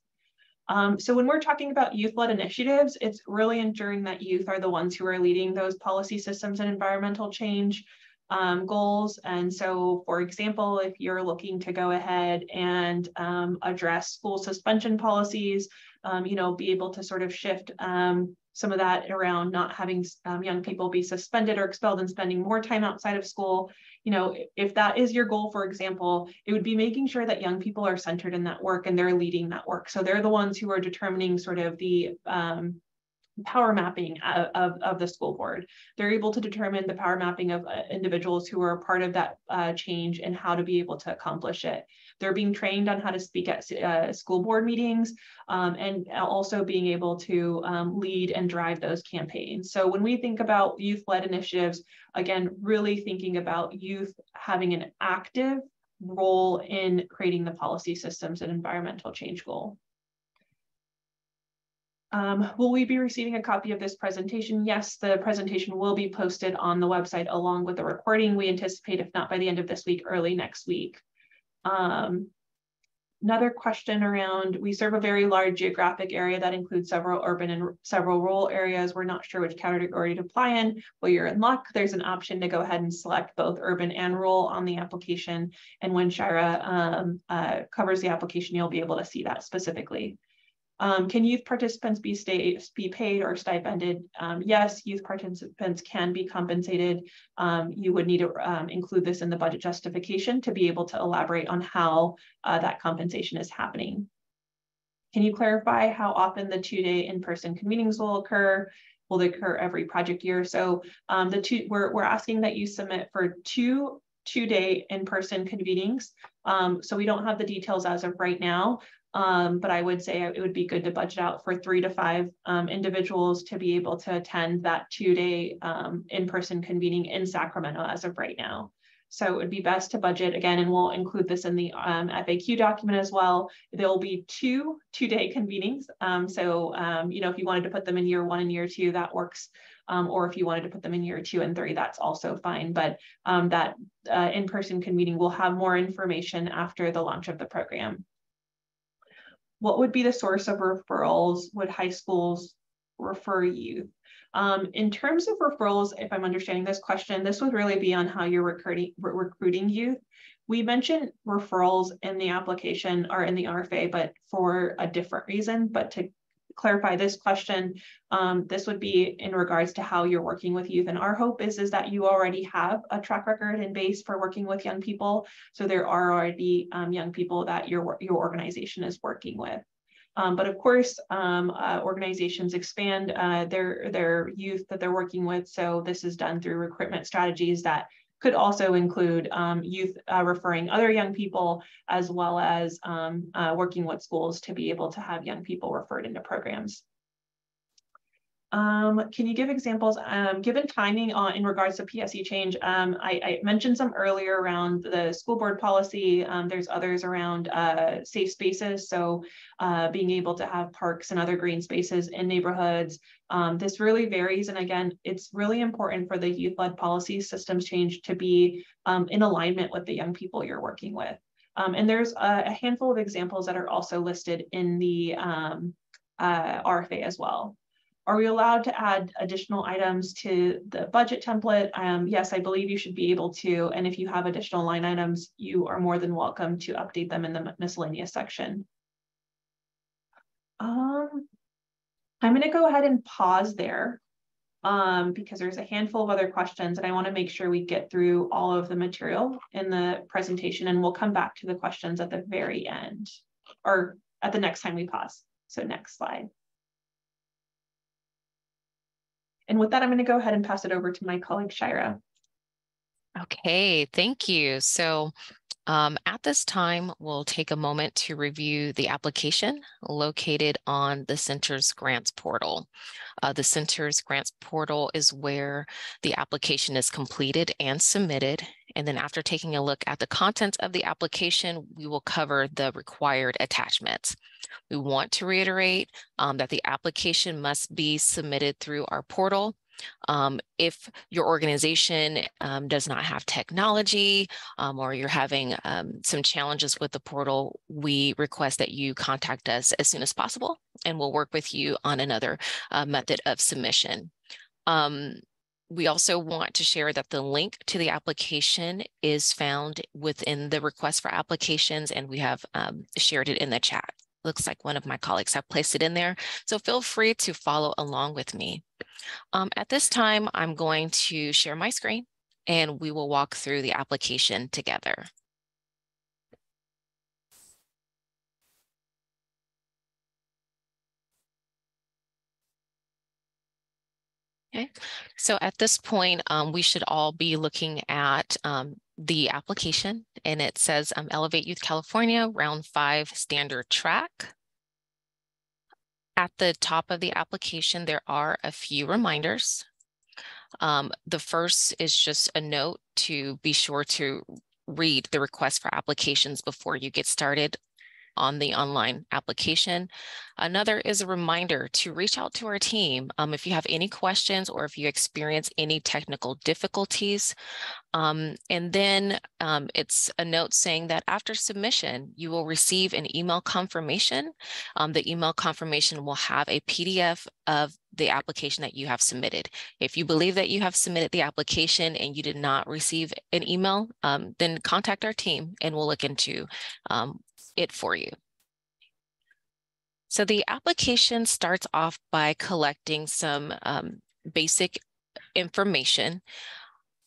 Um, so when we're talking about youth-led initiatives, it's really ensuring that youth are the ones who are leading those policy systems and environmental change um, goals. And so, for example, if you're looking to go ahead and um, address school suspension policies, um, you know, be able to sort of shift um, some of that around not having um, young people be suspended or expelled and spending more time outside of school. You know, if that is your goal, for example, it would be making sure that young people are centered in that work and they're leading that work. So they're the ones who are determining sort of the um, power mapping of, of, of, the school board. They're able to determine the power mapping of uh, individuals who are part of that uh, change and how to be able to accomplish it. They're being trained on how to speak at uh, school board meetings um, and also being able to um, lead and drive those campaigns. So when we think about youth-led initiatives, again, really thinking about youth having an active role in creating the policy systems and environmental change goal. Um, will we be receiving a copy of this presentation? Yes, the presentation will be posted on the website along with the recording. We anticipate, if not by the end of this week, early next week. Um, another question around, we serve a very large geographic area that includes several urban and several rural areas. We're not sure which category to apply in. Well, you're in luck. There's an option to go ahead and select both urban and rural on the application. And when Shira um, uh, covers the application, you'll be able to see that specifically. Um, can youth participants be, stay, be paid or stipended? Um, yes, youth participants can be compensated. Um, you would need to um, include this in the budget justification to be able to elaborate on how uh, that compensation is happening. Can you clarify how often the two-day in-person convenings will occur? Will they occur every project year? So um, the two, we're, we're asking that you submit for two two-day in-person convenings. Um, so we don't have the details as of right now, um, but I would say it would be good to budget out for three to five um, individuals to be able to attend that two-day um, in-person convening in Sacramento as of right now. So it would be best to budget again, and we'll include this in the um, FAQ document as well. There will be two two-day convenings. Um, so, um, you know, if you wanted to put them in year one and year two, that works. Or if you wanted to put them in year two and three, that's also fine. But that uh, in-person convening will have more information after the launch of the program what would be the source of referrals? Would high schools refer youth? Um, in terms of referrals, if I'm understanding this question, this would really be on how you're recruiting, recruiting youth. We mentioned referrals in the application or in the RFA, but for a different reason. But to clarify this question, um, this would be in regards to how you're working with youth. And our hope is, is that you already have a track record and base for working with young people. So there are already um, young people that your, your organization is working with. Um, but of course, um, uh, organizations expand uh, their, their youth that they're working with. So this is done through recruitment strategies that could also include um, youth uh, referring other young people, as well as um, uh, working with schools to be able to have young people referred into programs. Um, can you give examples, um, given timing on, in regards to PSE change? Um, I, I, mentioned some earlier around the school board policy. Um, there's others around uh, safe spaces. So uh, being able to have parks and other green spaces in neighborhoods. Um, this really varies. And again, it's really important for the youth-led policy systems change to be um, in alignment with the young people you're working with. and there's a, a, handful of examples that are also listed in the uh, RFA as well. Are we allowed to add additional items to the budget template? Um, yes, I believe you should be able to. And if you have additional line items, you are more than welcome to update them in the miscellaneous section. Um, I'm going to go ahead and pause there um, because there's a handful of other questions and I want to make sure we get through all of the material in the presentation and we'll come back to the questions at the very end or at the next time we pause. So next slide. And with that, I'm going to go ahead and pass it over to my colleague, Shira. Okay, thank you. So um, at this time, we'll take a moment to review the application located on the Center's Grants portal. Uh, the Center's Grants portal is where the application is completed and submitted. And then after taking a look at the contents of the application, we will cover the required attachments. We want to reiterate um, that the application must be submitted through our portal. Um, if your organization um, does not have technology um, or you're having um, some challenges with the portal, we request that you contact us as soon as possible and we'll work with you on another uh, method of submission. Um, we also want to share that the link to the application is found within the request for applications and we have um, shared it in the chat looks like one of my colleagues have placed it in there. So feel free to follow along with me. Um, at this time, I'm going to share my screen and we will walk through the application together. Okay, so at this point, um, we should all be looking at um, the application and it says um, Elevate Youth California round five standard track. At the top of the application, there are a few reminders. Um, the first is just a note to be sure to read the request for applications before you get started on the online application. Another is a reminder to reach out to our team um, if you have any questions or if you experience any technical difficulties. Um, and then um, it's a note saying that after submission, you will receive an email confirmation. Um, the email confirmation will have a PDF of the application that you have submitted. If you believe that you have submitted the application and you did not receive an email, um, then contact our team and we'll look into um, it for you. So the application starts off by collecting some um, basic information.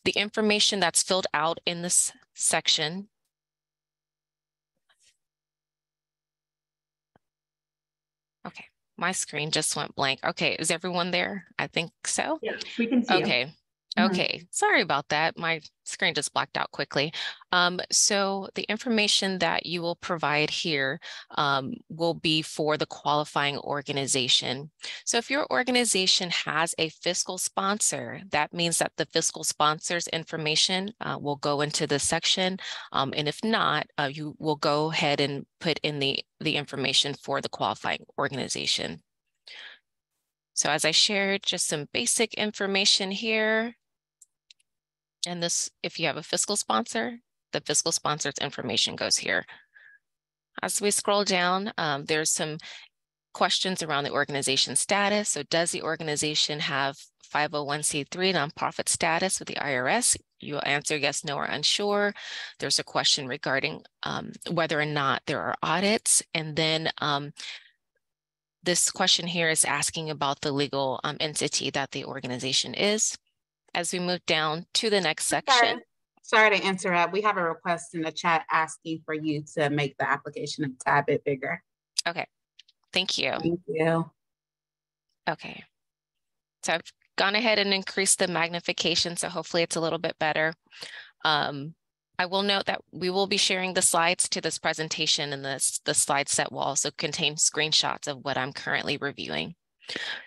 The information that's filled out in this section Okay, my screen just went blank. Okay, is everyone there? I think so. Yeah, we can see. Okay. You. Mm-hmm. Okay, sorry about that. My screen just blacked out quickly. Um, so the information that you will provide here um, will be for the qualifying organization. So if your organization has a fiscal sponsor, that means that the fiscal sponsor's information uh, will go into this section. Um, and if not, uh, you will go ahead and put in the, the information for the qualifying organization. So as I shared, just some basic information here. And this, if you have a fiscal sponsor, the fiscal sponsor's information goes here. As we scroll down, um, there's some questions around the organization status. So does the organization have 501c3 nonprofit status with the IRS? You will answer yes, no, or unsure. There's a question regarding um, whether or not there are audits. And then um, this question here is asking about the legal um, entity that the organization is as we move down to the next section. Sorry. Sorry to interrupt. We have a request in the chat asking for you to make the application a tad bit bigger. Okay, thank you. Thank you. Okay, so I've gone ahead and increased the magnification, so hopefully it's a little bit better. Um, I will note that we will be sharing the slides to this presentation and this, the slide set will also contain screenshots of what I'm currently reviewing.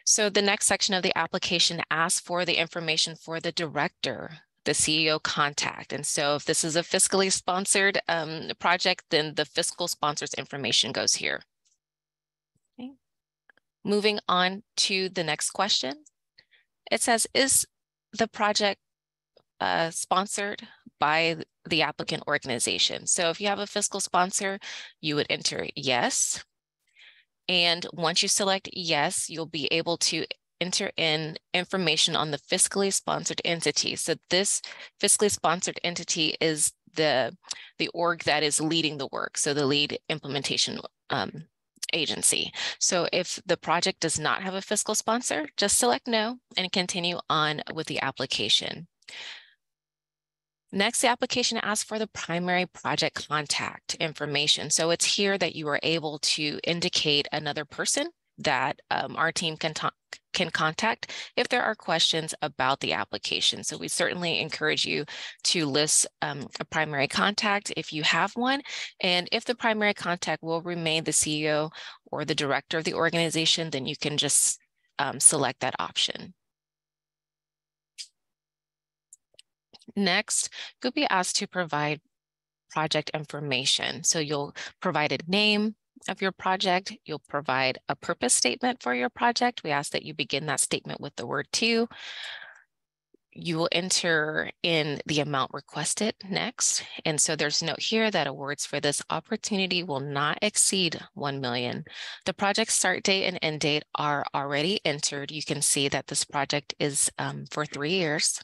So the next section of the application asks for the information for the director, the CEO contact. And so if this is a fiscally sponsored um, project, then the fiscal sponsor's information goes here. Okay. Moving on to the next question. It says, is the project uh, sponsored by the applicant organization? So if you have a fiscal sponsor, you would enter yes. And once you select yes, you'll be able to enter in information on the fiscally sponsored entity. So this fiscally sponsored entity is the, the org that is leading the work. So the lead implementation um, agency. So if the project does not have a fiscal sponsor, just select no and continue on with the application. Next, the application asks for the primary project contact information. So it's here that you are able to indicate another person that um, our team can, can contact if there are questions about the application. So we certainly encourage you to list um, a primary contact if you have one. And if the primary contact will remain the CEO or the director of the organization, then you can just um, select that option. Next, you'll be asked to provide project information. So you'll provide a name of your project. You'll provide a purpose statement for your project. We ask that you begin that statement with the word to. You will enter in the amount requested next. And so there's a note here that awards for this opportunity will not exceed 1 million. The project start date and end date are already entered. You can see that this project is um, for three years.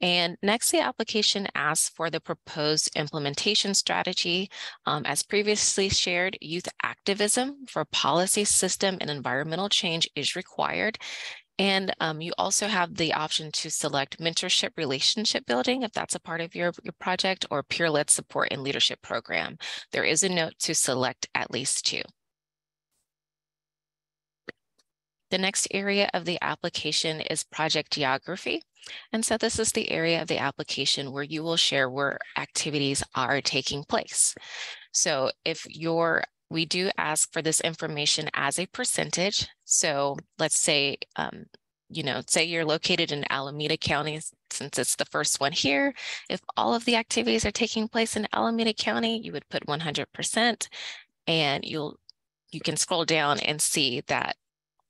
And next, the application asks for the proposed implementation strategy. Um, as previously shared, youth activism for policy system and environmental change is required. And um, you also have the option to select mentorship relationship building if that's a part of your, your project or peer-led support and leadership program. There is a note to select at least two. The next area of the application is project geography. And so this is the area of the application where you will share where activities are taking place. So if you're we do ask for this information as a percentage. So let's say, um, you know, say you're located in Alameda County, since it's the first one here. If all of the activities are taking place in Alameda County, you would put 100% and you'll you can scroll down and see that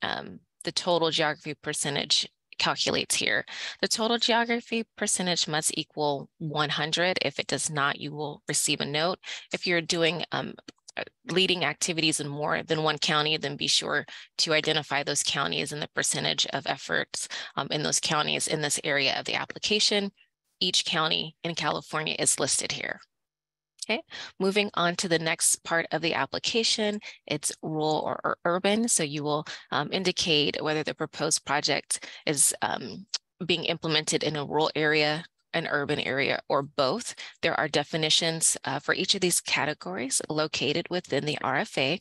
um, the total geography percentage calculates here. The total geography percentage must equal 100. If it does not, you will receive a note. If you're doing um, uh, leading activities in more than one county, then be sure to identify those counties and the percentage of efforts um, in those counties in this area of the application. Each county in California is listed here. Okay, moving on to the next part of the application, it's rural or, or urban. So you will um, indicate whether the proposed project is um, being implemented in a rural area, an urban area, or both. There are definitions uh, for each of these categories located within the RFA.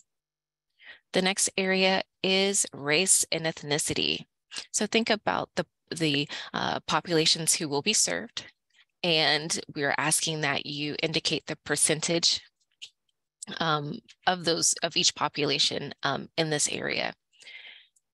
The next area is race and ethnicity. So think about the, the uh, populations who will be served and we're asking that you indicate the percentage um, of those of each population um, in this area.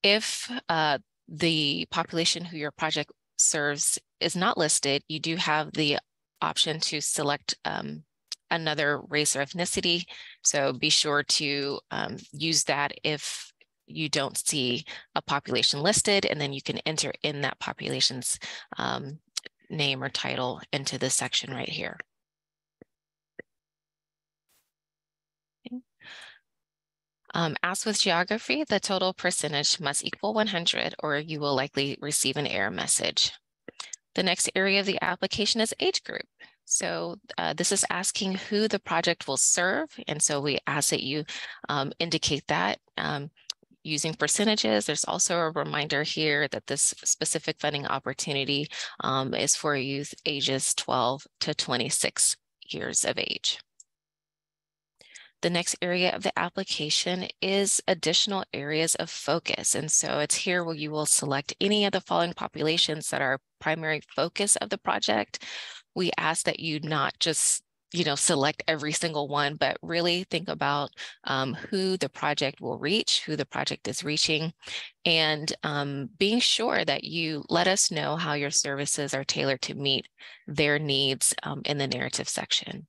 If uh, the population who your project serves is not listed, you do have the option to select um, another race or ethnicity. So be sure to um, use that if you don't see a population listed, and then you can enter in that population's um, name or title into this section right here. Um, as with geography, the total percentage must equal 100 or you will likely receive an error message. The next area of the application is age group. So uh, this is asking who the project will serve. And so we ask that you um, indicate that. Um, using percentages. There's also a reminder here that this specific funding opportunity um, is for youth ages 12 to 26 years of age. The next area of the application is additional areas of focus. And so it's here where you will select any of the following populations that are primary focus of the project. We ask that you not just you know, select every single one, but really think about um, who the project will reach, who the project is reaching, and um, being sure that you let us know how your services are tailored to meet their needs um, in the narrative section.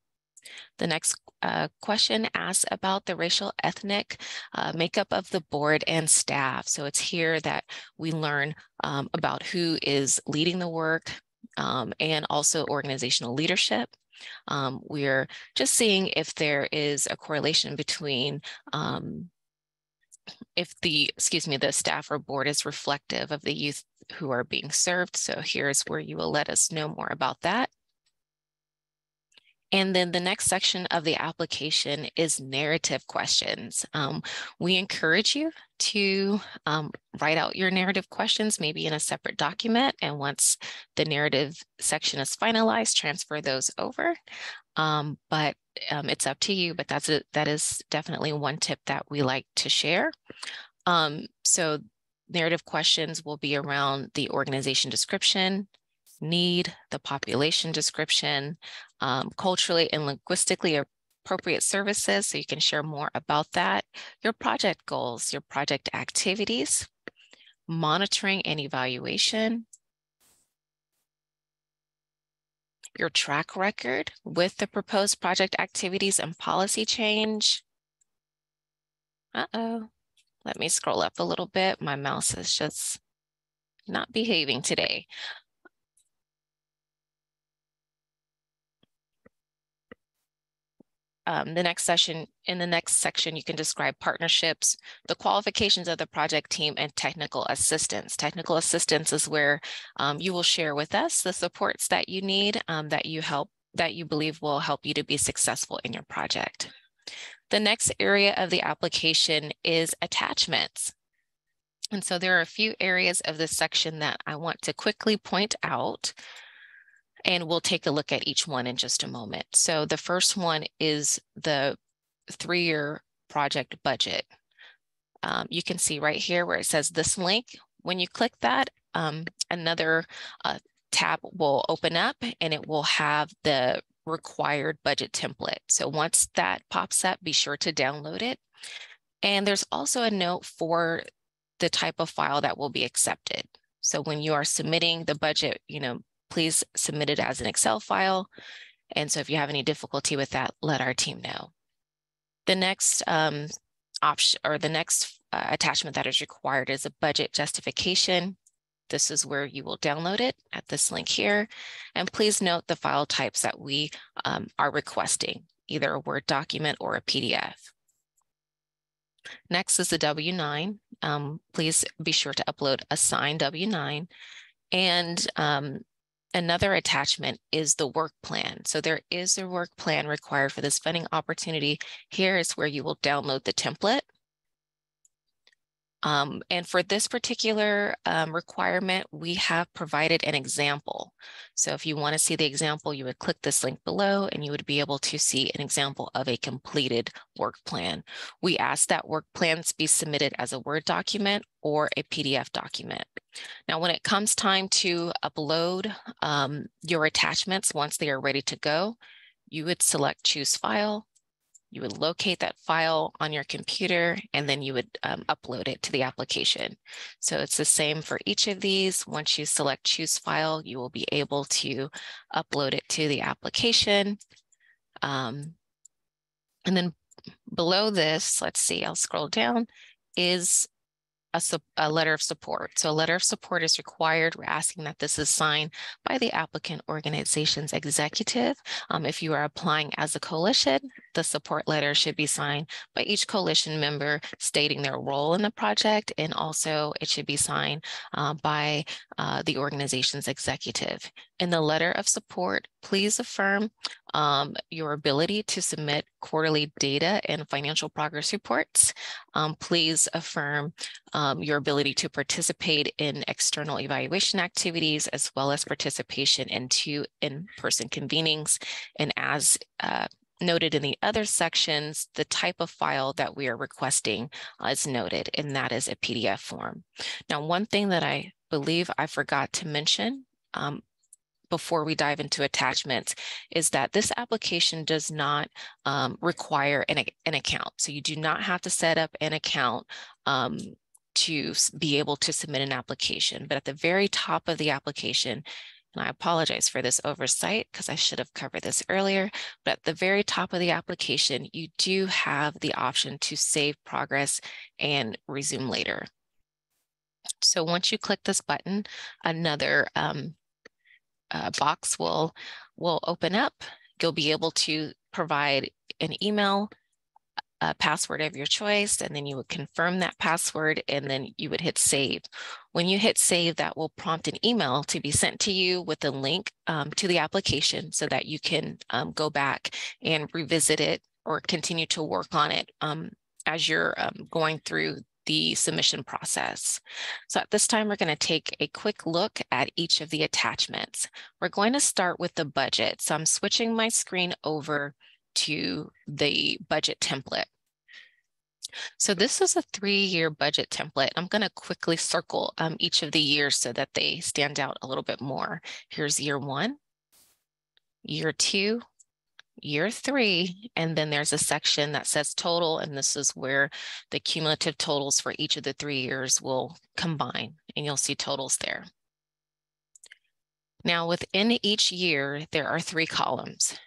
The next uh, question asks about the racial ethnic uh, makeup of the board and staff. So it's here that we learn um, about who is leading the work um, and also organizational leadership. Um, we're just seeing if there is a correlation between um, if the, excuse me, the staff or board is reflective of the youth who are being served. So here's where you will let us know more about that. And then the next section of the application is narrative questions. Um, we encourage you to um, write out your narrative questions, maybe in a separate document. And once the narrative section is finalized, transfer those over. Um, but um, it's up to you, but that's a, that is definitely one tip that we like to share. Um, so narrative questions will be around the organization description, need, the population description, um, culturally and linguistically appropriate services. So you can share more about that, your project goals, your project activities, monitoring and evaluation, your track record with the proposed project activities and policy change. Uh-oh, let me scroll up a little bit. My mouse is just not behaving today. Um, the next session, in the next section, you can describe partnerships, the qualifications of the project team, and technical assistance. Technical assistance is where um, you will share with us the supports that you need um, that you help that you believe will help you to be successful in your project. The next area of the application is attachments. And so there are a few areas of this section that I want to quickly point out and we'll take a look at each one in just a moment. So the first one is the three-year project budget. um, you can see right here where it says this link. When you click that, um, another uh, tab will open up and it will have the required budget template. So once that pops up, be sure to download it. And there's also a note for the type of file that will be accepted. So when you are submitting the budget, you know, please submit it as an Excel file. And so if you have any difficulty with that, let our team know. The next um, option or the next uh, attachment that is required is a budget justification. This is where you will download it at this link here. And please note the file types that we um, are requesting, either a Word document or a PDF. Next is the W-9. Um, please be sure to upload a signed W-9. And um, another attachment is the work plan. So there is a work plan required for this funding opportunity. Here is where you will download the template um, and for this particular um, requirement, we have provided an example. So if you want to see the example, you would click this link below and you would be able to see an example of a completed work plan. We ask that work plans be submitted as a Word document or a PDF document. Now, when it comes time to upload um, your attachments once they are ready to go, you would select choose file you would locate that file on your computer and then you would um, upload it to the application. So it's the same for each of these. Once you select choose file, you will be able to upload it to the application. Um, and then below this, let's see, I'll scroll down, is a, a, letter of support. So a letter of support is required. We're asking that this is signed by the applicant organization's executive. Um, if you are applying as a coalition, the support letter should be signed by each coalition member stating their role in the project, and also it should be signed uh, by uh, the organization's executive. In the letter of support, please affirm um, your ability to submit quarterly data and financial progress reports. Um, please affirm um, your ability to participate in external evaluation activities as well as participation in two in-person convenings. And as uh, noted in the other sections, the type of file that we are requesting is noted, and that is a PDF form. Now, one thing that I believe I forgot to mention um, before we dive into attachments is that this application does not um, require an, an account. So you do not have to set up an account um, to be able to submit an application. But at the very top of the application, and I apologize for this oversight because I should have covered this earlier, but at the very top of the application, you do have the option to save progress and resume later. So once you click this button, another um, uh, box will, will open up. You'll be able to provide an email, a password of your choice, and then you would confirm that password and then you would hit save. When you hit save, that will prompt an email to be sent to you with a link um, to the application so that you can um, go back and revisit it or continue to work on it um, as you're um, going through the submission process. So at this time, we're going to take a quick look at each of the attachments. We're going to start with the budget. So I'm switching my screen over to the budget template. So this is a three-year budget template. I'm going to quickly circle um, each of the years so that they stand out a little bit more. Here's year one, year two, year three, and then there's a section that says total, and this is where the cumulative totals for each of the three years will combine, and you'll see totals there. Now, within each year, there are three columns.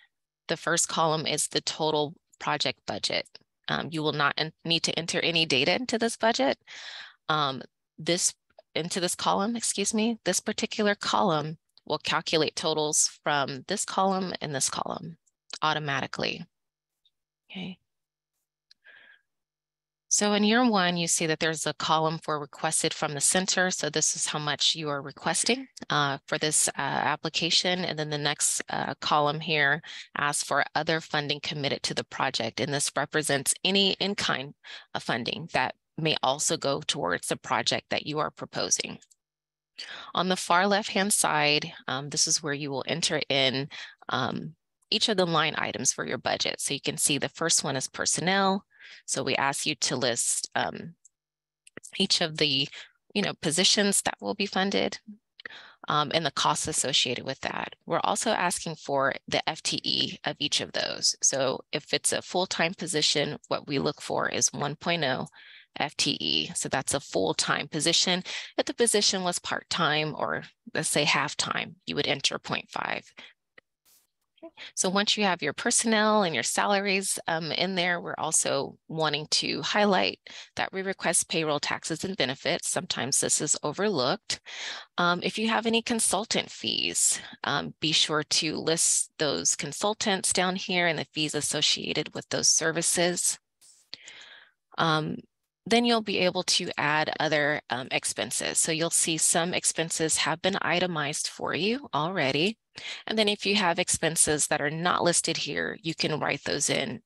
The first column is the total project budget. Um, you will not need to enter any data into this budget. Um, this into this column, excuse me, this particular column will calculate totals from this column and this column automatically. Okay. So in year one, you see that there's a column for requested from the center. So this is how much you are requesting uh, for this uh, application. And then the next uh, column here asks for other funding committed to the project. And this represents any in-kind funding that may also go towards the project that you are proposing. On the far left-hand side, um, this is where you will enter in um, each of the line items for your budget. So you can see the first one is personnel. So we ask you to list um, each of the you know, positions that will be funded um, and the costs associated with that. We're also asking for the FTE of each of those. So if it's a full-time position, what we look for is 1.0 FTE. So that's a full-time position. If the position was part-time or let's say half-time, you would enter 0.5. So once you have your personnel and your salaries um, in there, we're also wanting to highlight that we request payroll taxes and benefits. Sometimes this is overlooked. Um, if you have any consultant fees, um, be sure to list those consultants down here and the fees associated with those services. Um, then you'll be able to add other um, expenses. So you'll see some expenses have been itemized for you already. And then if you have expenses that are not listed here, you can write those in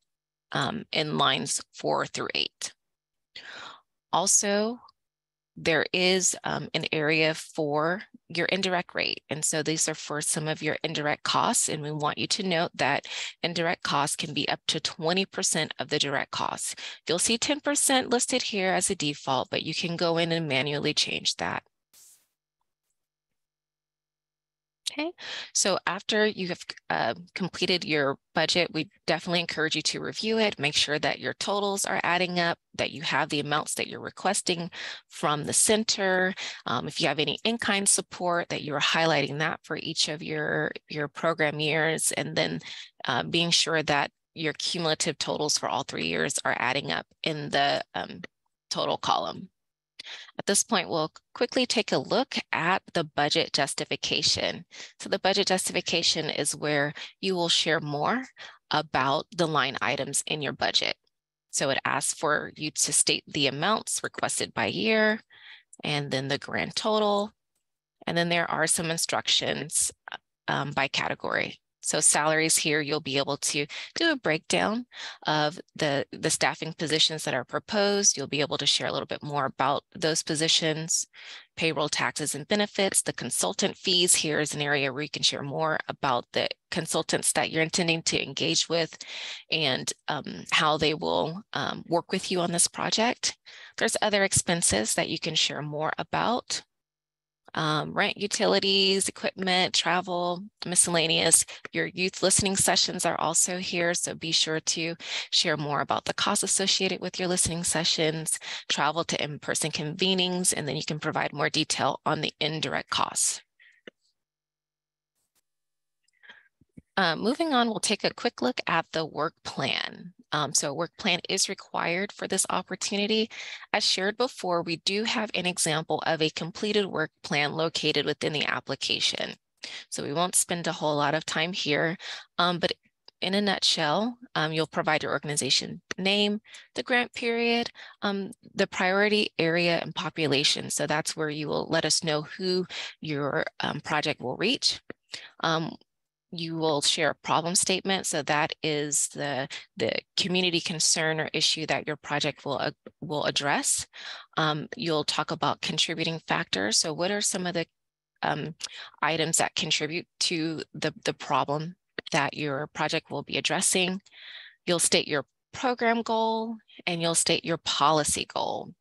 um, in lines four through eight. Also, there is um, an area for your indirect rate. And so these are for some of your indirect costs. And we want you to note that indirect costs can be up to 20% of the direct costs. You'll see 10% listed here as a default, but you can go in and manually change that. Okay, so after you have uh, completed your budget, we definitely encourage you to review it, make sure that your totals are adding up, that you have the amounts that you're requesting from the center. Um, if you have any in-kind support, that you're highlighting that for each of your, your program years, and then uh, being sure that your cumulative totals for all three years are adding up in the um, total column. At this point, we'll quickly take a look at the budget justification. So the budget justification is where you will share more about the line items in your budget. So it asks for you to state the amounts requested by year and then the grand total. And then there are some instructions um, by category. So salaries here, you'll be able to do a breakdown of the, the staffing positions that are proposed. You'll be able to share a little bit more about those positions, payroll taxes and benefits, the consultant fees. Here is an area where you can share more about the consultants that you're intending to engage with and um, how they will um, work with you on this project. There's other expenses that you can share more about um, rent, utilities, equipment, travel, miscellaneous. Your youth listening sessions are also here, so be sure to share more about the costs associated with your listening sessions, travel to in-person convenings, and then you can provide more detail on the indirect costs. Uh, moving on, we'll take a quick look at the work plan. Um, so a work plan is required for this opportunity. As shared before, we do have an example of a completed work plan located within the application. So we won't spend a whole lot of time here, um, but in a nutshell, um, you'll provide your organization name, the grant period, um, the priority area and population. So that's where you will let us know who your um, project will reach. You will share a problem statement. So that is the, the community concern or issue that your project will, uh, will address. Um, you'll talk about contributing factors. So what are some of the um, items that contribute to the, the problem that your project will be addressing? You'll state your program goal and you'll state your policy goal.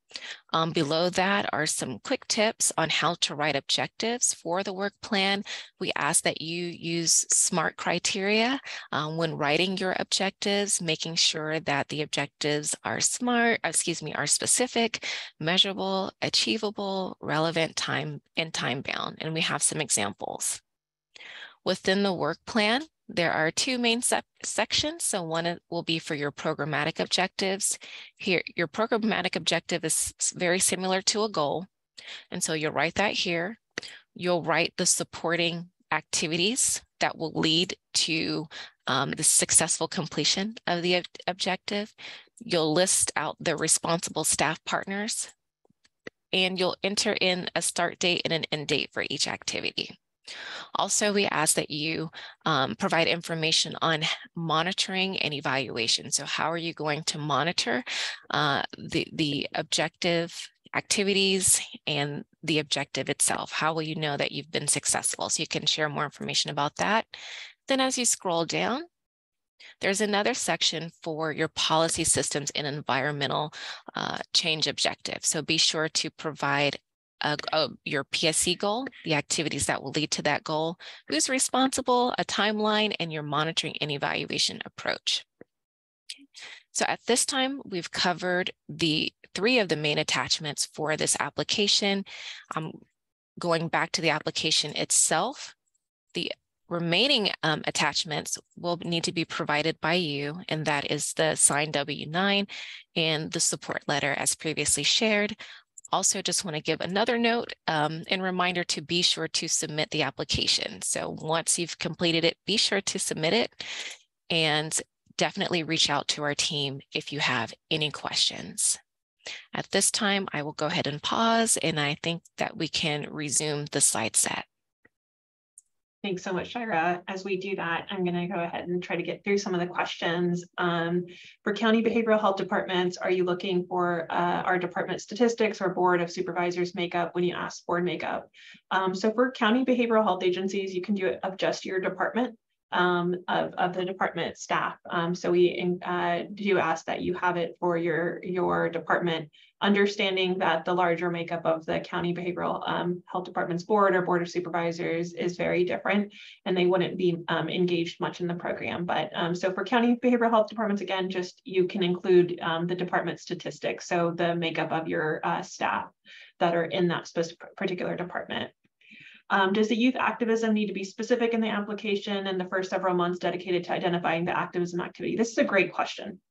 Um, below that are some quick tips on how to write objectives for the work plan. We ask that you use SMART criteria um, when writing your objectives, making sure that the objectives are smart, excuse me, are specific, measurable, achievable, relevant, time and time bound. And we have some examples. Within the work plan, there are two main sections. So one will be for your programmatic objectives. Here, your programmatic objective is very similar to a goal. And so you'll write that here. You'll write the supporting activities that will lead to um, the successful completion of the ob objective. You'll list out the responsible staff partners and you'll enter in a start date and an end date for each activity. Also, we ask that you um, provide information on monitoring and evaluation. So how are you going to monitor uh, the, the objective activities and the objective itself? How will you know that you've been successful? So you can share more information about that. Then as you scroll down, There's another section for your policy systems and environmental uh, change objective. So be sure to provide a, a, your PSE goal, the activities that will lead to that goal, who's responsible, a timeline, and your monitoring and evaluation approach. Okay. So at this time, we've covered the three of the main attachments for this application. Um, going back to the application itself, the remaining um, attachments will need to be provided by you, and that is the signed W-9 and the support letter as previously shared. Also, just want to give another note um, and reminder to be sure to submit the application. So once you've completed it, be sure to submit it and definitely reach out to our team if you have any questions. At this time, I will go ahead and pause, and I think that we can resume the slide set. Thanks so much, Shira. As we do that, I'm going to go ahead and try to get through some of the questions. Um, for county behavioral health departments, are you looking for uh, our department statistics or board of supervisors makeup when you ask board makeup? Um, so for county behavioral health agencies, you can do it of just your department um, of, of the department staff. Um, so we uh, do ask that you have it for your, your department, understanding that the larger makeup of the county behavioral um, health department's board or board of supervisors is very different and they wouldn't be um, engaged much in the program. But um, so for county behavioral health departments, again, just you can include um, the department statistics. So the makeup of your uh, staff that are in that specific particular department. Um, does the youth activism need to be specific in the application and the first several months dedicated to identifying the activism activity? This is a great question,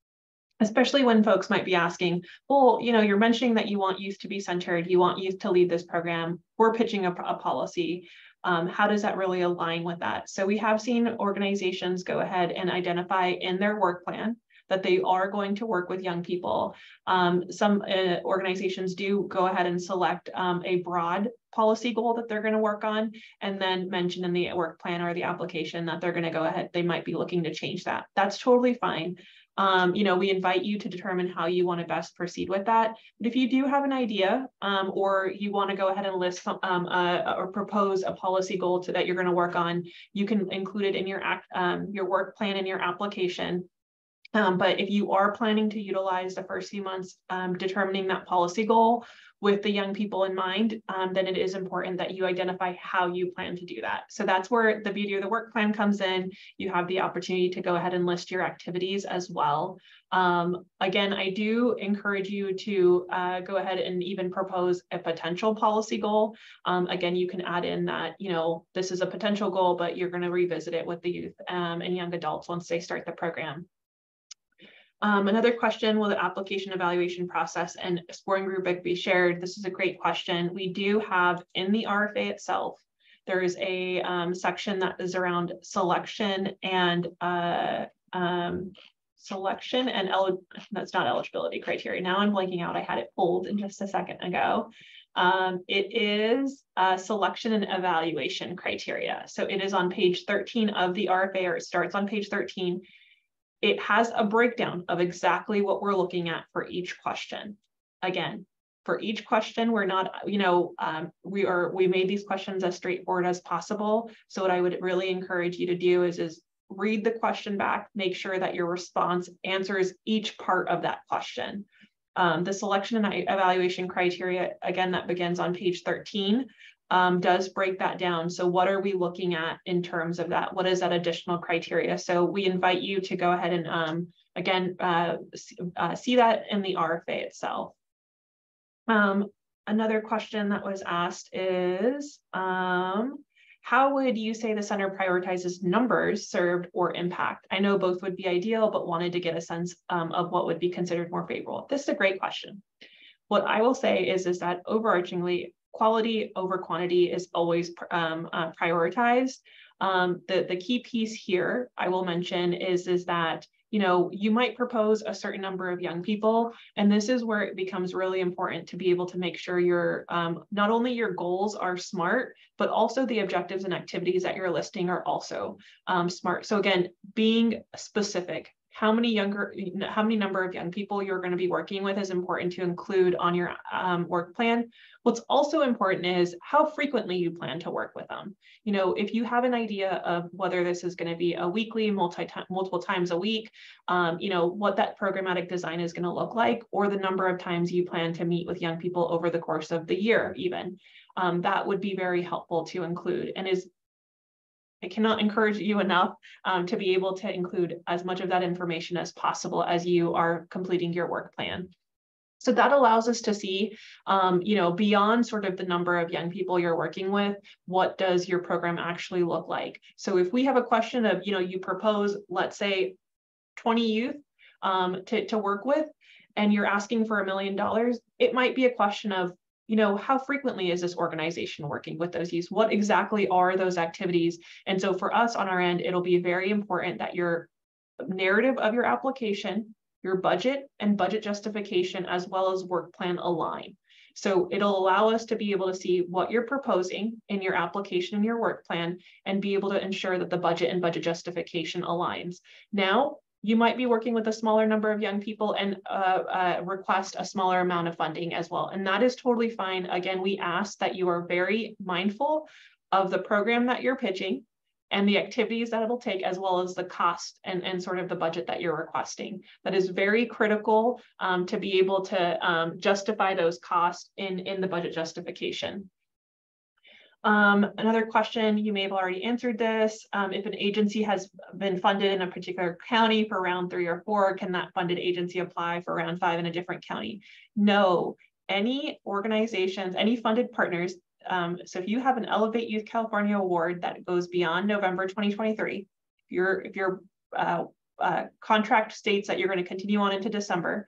especially when folks might be asking, well, you know, you're mentioning that you want youth to be centered, you want youth to lead this program, we're pitching a, a policy. Um, how does that really align with that? So we have seen organizations go ahead and identify in their work plan that they are going to work with young people. Um, some uh, organizations do go ahead and select um, a broad policy goal that they're going to work on and then mention in the work plan or the application that they're going to go ahead, they might be looking to change that. That's totally fine. Um, you know, we invite you to determine how you want to best proceed with that. But if you do have an idea um, or you want to go ahead and list some, um, uh, or propose a policy goal to, that you're going to work on, you can include it in your act, um, your work plan and your application. Um, but if you are planning to utilize the first few months um, determining that policy goal with the young people in mind, um, then it is important that you identify how you plan to do that. So that's where the beauty of the work plan comes in. You have the opportunity to go ahead and list your activities as well. Um, again, I do encourage you to uh, go ahead and even propose a potential policy goal. Um, again, you can add in that, you know, this is a potential goal, but you're going to revisit it with the youth um, and young adults once they start the program. Um, another question, will the application evaluation process and scoring rubric be shared? This is a great question. We do have in the RFA itself, there is a um, section that is around selection and uh, um, selection and that's not eligibility criteria. Now I'm blanking out. I had it pulled in just a second ago. Um, it is a selection and evaluation criteria. So it is on page 13 of the RFA, or it starts on page 13 it has a breakdown of exactly what we're looking at for each question. Again, for each question, we're not, you know, um, we are, we made these questions as straightforward as possible. So what I would really encourage you to do is, is read the question back, make sure that your response answers each part of that question. Um, the selection and evaluation criteria, again, that begins on page 13 um, does break that down. So what are we looking at in terms of that? What is that additional criteria? So we invite you to go ahead and um, again, uh, uh, see that in the RFA itself. Um, another question that was asked is, um, how would you say the center prioritizes numbers served or impact? I know both would be ideal, but wanted to get a sense um, of what would be considered more favorable. This is a great question. What I will say is, is that overarchingly, quality over quantity is always um, uh, prioritized. Um, the, the key piece here I will mention is, is that you know, you might propose a certain number of young people, and this is where it becomes really important to be able to make sure your um, not only your goals are smart, but also the objectives and activities that you're listing are also um, smart. So again, being specific how many younger, how many number of young people you're going to be working with is important to include on your um, work plan. What's also important is how frequently you plan to work with them. You know, if you have an idea of whether this is going to be a weekly, multi multiple times a week, um, you know, what that programmatic design is going to look like, or the number of times you plan to meet with young people over the course of the year, even. Um, that would be very helpful to include and is I cannot encourage you enough um, to be able to include as much of that information as possible as you are completing your work plan. So that allows us to see, um, you know, beyond sort of the number of young people you're working with, what does your program actually look like? So if we have a question of, you know, you propose, let's say 20 youth um, to, to work with, and you're asking for a million dollars, it might be a question of, you know, how frequently is this organization working with those youth? What exactly are those activities? And so for us on our end, it'll be very important that your narrative of your application, your budget and budget justification, as well as work plan align. So it'll allow us to be able to see what you're proposing in your application and your work plan and be able to ensure that the budget and budget justification aligns. Now, you might be working with a smaller number of young people and uh, uh, request a smaller amount of funding as well. And that is totally fine. Again, we ask that you are very mindful of the program that you're pitching and the activities that it'll take, as well as the cost and, and sort of the budget that you're requesting. That is very critical um, to be able to um, justify those costs in, in the budget justification. Um, another question, you may have already answered this. Um, if an agency has been funded in a particular county for round three or four, can that funded agency apply for round five in a different county? No, any organizations, any funded partners, um, so if you have an Elevate Youth California award that goes beyond November 2023, if your if your uh, uh, contract states that you're going to continue on into December,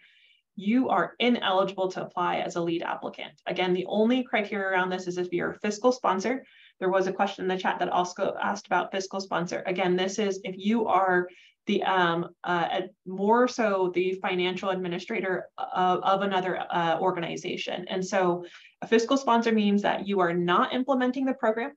you are ineligible to apply as a lead applicant. Again, the only criteria around this is if you're a fiscal sponsor. There was a question in the chat that also asked about fiscal sponsor. Again, this is if you are the um, uh, more so the financial administrator of, of another uh, organization. And so a fiscal sponsor means that you are not implementing the program,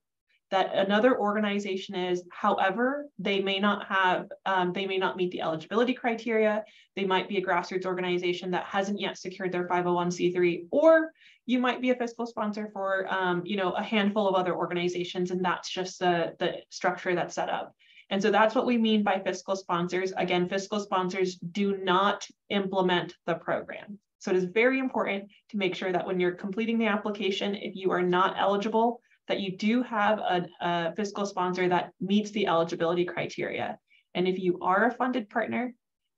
that another organization is. However, they may not have, um, they may not meet the eligibility criteria. They might be a grassroots organization that hasn't yet secured their 501c3, or you might be a fiscal sponsor for, um, you know, a handful of other organizations, and that's just the, the structure that's set up. And so that's what we mean by fiscal sponsors. Again, fiscal sponsors do not implement the program. So it is very important to make sure that when you're completing the application, if you are not eligible, that you do have a, a fiscal sponsor that meets the eligibility criteria. And if you are a funded partner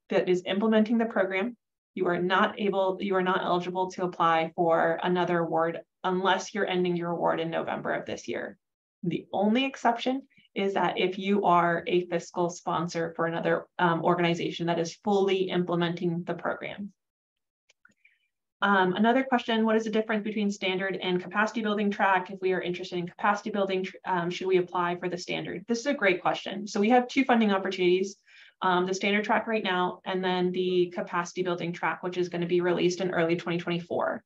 that is implementing the program, you are not able, you are not eligible to apply for another award unless you're ending your award in November of this year. The only exception is that if you are a fiscal sponsor for another um, organization that is fully implementing the program. Um, another question, what is the difference between standard and capacity building track? If we are interested in capacity building, um, should we apply for the standard? This is a great question. So we have two funding opportunities, um, the standard track right now, and then the capacity building track, which is gonna be released in early 2024.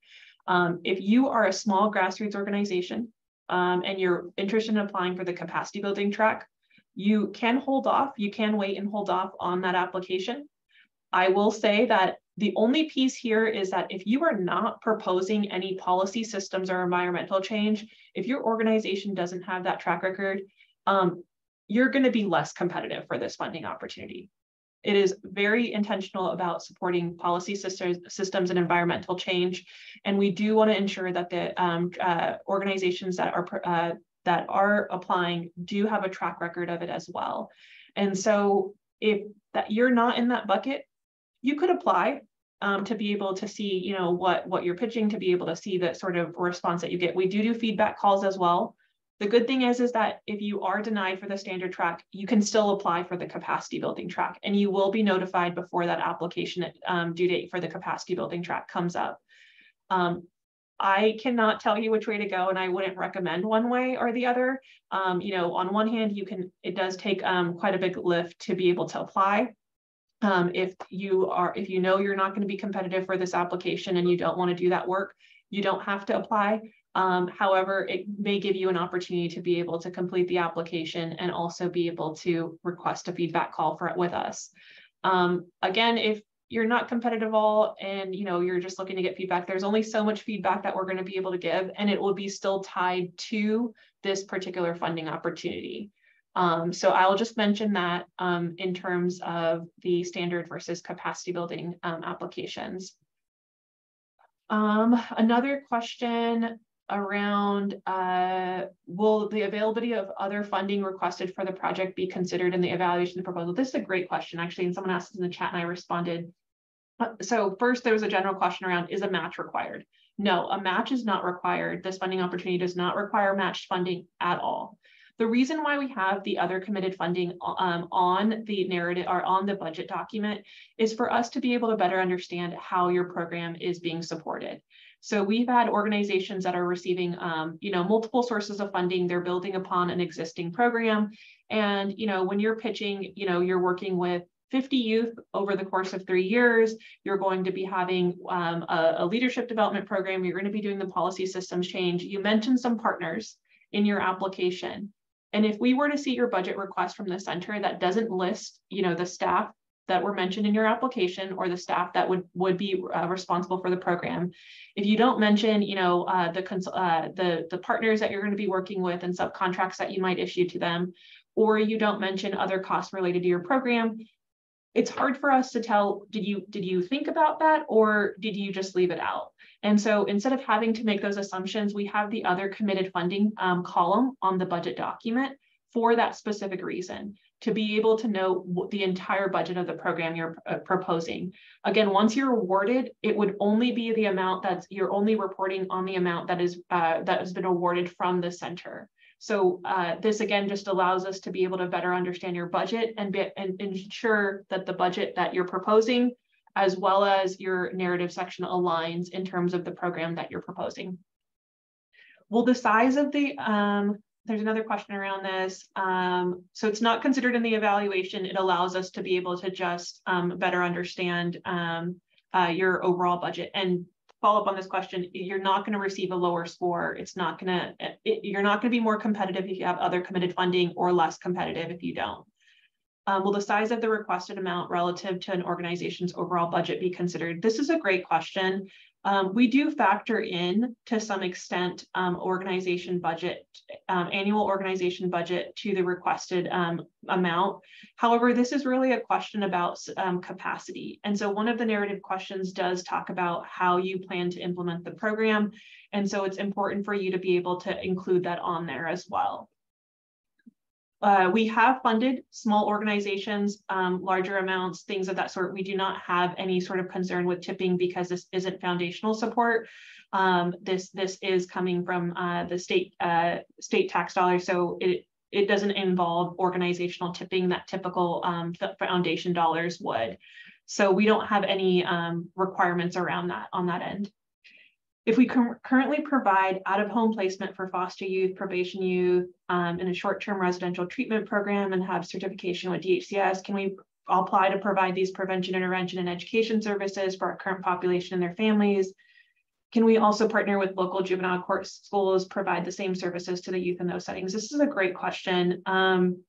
Um, if you are a small grassroots organization um, and you're interested in applying for the capacity building track, you can hold off, you can wait and hold off on that application. I will say that the only piece here is that if you are not proposing any policy systems or environmental change, if your organization doesn't have that track record, um, you're going to be less competitive for this funding opportunity. It is very intentional about supporting policy systems, systems and environmental change. And we do want to ensure that the um, uh, organizations that are uh, that are applying do have a track record of it as well. And so if that you're not in that bucket, you could apply um, to be able to see, you know, what what you're pitching, to be able to see the sort of response that you get. We do do feedback calls as well. The good thing is, is that if you are denied for the standard track, you can still apply for the capacity building track, and you will be notified before that application um, due date for the capacity building track comes up. Um, I cannot tell you which way to go, and I wouldn't recommend one way or the other. Um, you know, on one hand, you can it does take um, quite a big lift to be able to apply. Um, if you are, if you know you're not going to be competitive for this application and you don't want to do that work, you don't have to apply. Um, however, it may give you an opportunity to be able to complete the application and also be able to request a feedback call for it with us. Um, again, if you're not competitive at all and you know you're just looking to get feedback, there's only so much feedback that we're going to be able to give, and it will be still tied to this particular funding opportunity. Um, so I'll just mention that um, in terms of the standard versus capacity building um, applications. Um, another question around uh, will the availability of other funding requested for the project be considered in the evaluation of the proposal? This is a great question, actually, and someone asked this in the chat and I responded. Uh, so first, there was a general question around, is a match required? No, a match is not required. This funding opportunity does not require matched funding at all. The reason why we have the other committed funding um, on the narrative or on the budget document is for us to be able to better understand how your program is being supported. So we've had organizations that are receiving, um, you know, multiple sources of funding. They're building upon an existing program. And, you know, when you're pitching, you know, you're working with 50 youth over the course of three years. You're going to be having um, a, a, leadership development program. You're going to be doing the policy systems change. You mentioned some partners in your application. And if we were to see your budget request from the center that doesn't list, you know, the staff that were mentioned in your application or the staff that would would be uh, responsible for the program, if you don't mention, you know, uh, the uh, the the partners that you're going to be working with and subcontracts that you might issue to them, or you don't mention other costs related to your program, it's hard for us to tell. Did you did you think about that or did you just leave it out? And so instead of having to make those assumptions, we have the other committed funding um, column on the budget document for that specific reason to be able to know the entire budget of the program you're uh, proposing. Again, once you're awarded, it would only be the amount that's you're only reporting on the amount that is uh, that has been awarded from the center. So uh, this again just allows us to be able to better understand your budget and, be, and ensure that the budget that you're proposing as well as your narrative section aligns in terms of the program that you're proposing. Will the size of the, um, there's another question around this. Um, so it's not considered in the evaluation. It allows us to be able to just um, better understand um, uh, your overall budget. And follow up on this question, you're not going to receive a lower score. It's not going to, you're not going to be more competitive if you have other committed funding or less competitive if you don't. Um, will the size of the requested amount relative to an organization's overall budget be considered? This is a great question. Um, we do factor in to some extent um, organization budget, um, annual organization budget to the requested um, amount. However, this is really a question about um, capacity. And so one of the narrative questions does talk about how you plan to implement the program. And so it's important for you to be able to include that on there as well. Uh, we have funded small organizations, um, larger amounts, things of that sort. We do not have any sort of concern with tipping because this isn't foundational support. Um, this this is coming from uh, the state uh, state tax dollars, so it it doesn't involve organizational tipping that typical um, foundation dollars would. So we don't have any um, requirements around that on that end. If we currently provide out-of-home placement for foster youth, probation youth, um, in a short-term residential treatment program and have certification with DHCS, can we apply to provide these prevention, intervention, and education services for our current population and their families? Can we also partner with local juvenile court schools, provide the same services to the youth in those settings? This is a great question. Um,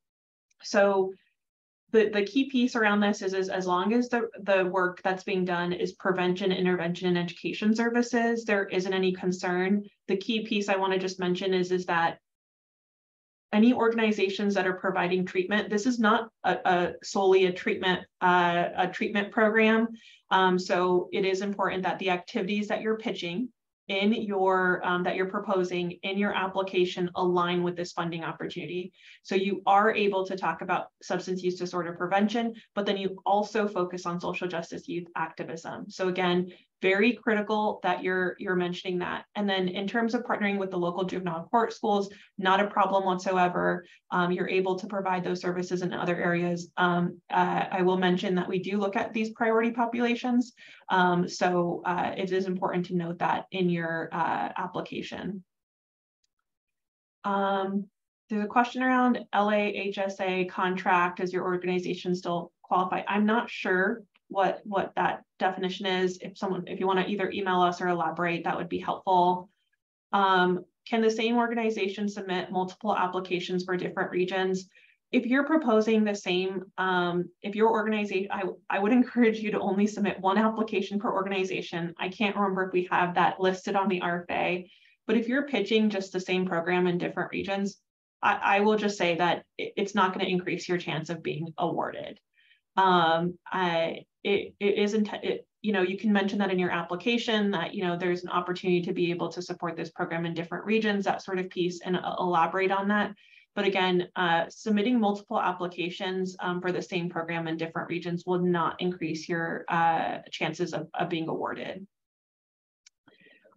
so the, the key piece around this is, is as long as the, the work that's being done is prevention, intervention, and education services, there isn't any concern. The key piece I want to just mention is, is that any organizations that are providing treatment, this is not a, a solely a treatment uh, a treatment program. Um, so it is important that the activities that you're pitching in your um, that you're proposing in your application align with this funding opportunity. So you are able to talk about substance use disorder prevention, but then you also focus on social justice youth activism. So again, very critical that you're you're mentioning that. And then in terms of partnering with the local juvenile court schools, not a problem whatsoever. Um, you're able to provide those services in other areas. Um, uh, I will mention that we do look at these priority populations. Um, so uh, it is important to note that in your uh, application. Um, there's a question around LAHSA contract. Does your organization still qualify? I'm not sure what what that definition is. If someone, if you want to either email us or elaborate, that would be helpful. Um, can the same organization submit multiple applications for different regions? if you're proposing the same, um, if your organization, I, I would encourage you to only submit one application per organization. I can't remember if we have that listed on the RFA, but if you're pitching just the same program in different regions, I, I will just say that it's not going to increase your chance of being awarded. Um, I, it, it isn't, you know, you can mention that in your application that, you know, there's an opportunity to be able to support this program in different regions, that sort of piece, and uh, elaborate on that. But again, uh, submitting multiple applications um, for the same program in different regions will not increase your uh, chances of, of being awarded.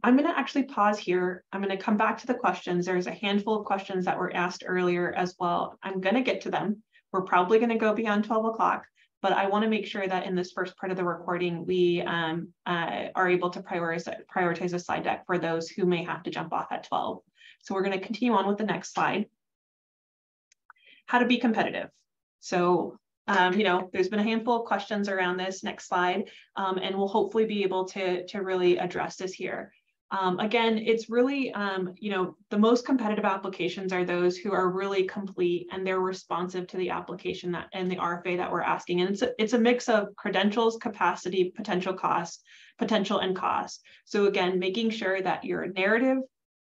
I'm going to actually pause here. I'm going to come back to the questions. There's a handful of questions that were asked earlier as well. I'm going to get to them. We're probably going to go beyond 12 o'clock, but I want to make sure that in this first part of the recording, we um, uh, are able to prioritize, prioritize a slide deck for those who may have to jump off at 12. So we're going to continue on with the next slide how to be competitive. So, um, you know, there's been a handful of questions around this next slide, um, and we'll hopefully be able to, to really address this here. Um, again, it's really, um, you know, the most competitive applications are those who are really complete and they're responsive to the application that and the RFA that we're asking. And it's a, it's a mix of credentials, capacity, potential cost, potential and cost. So again, making sure that your narrative,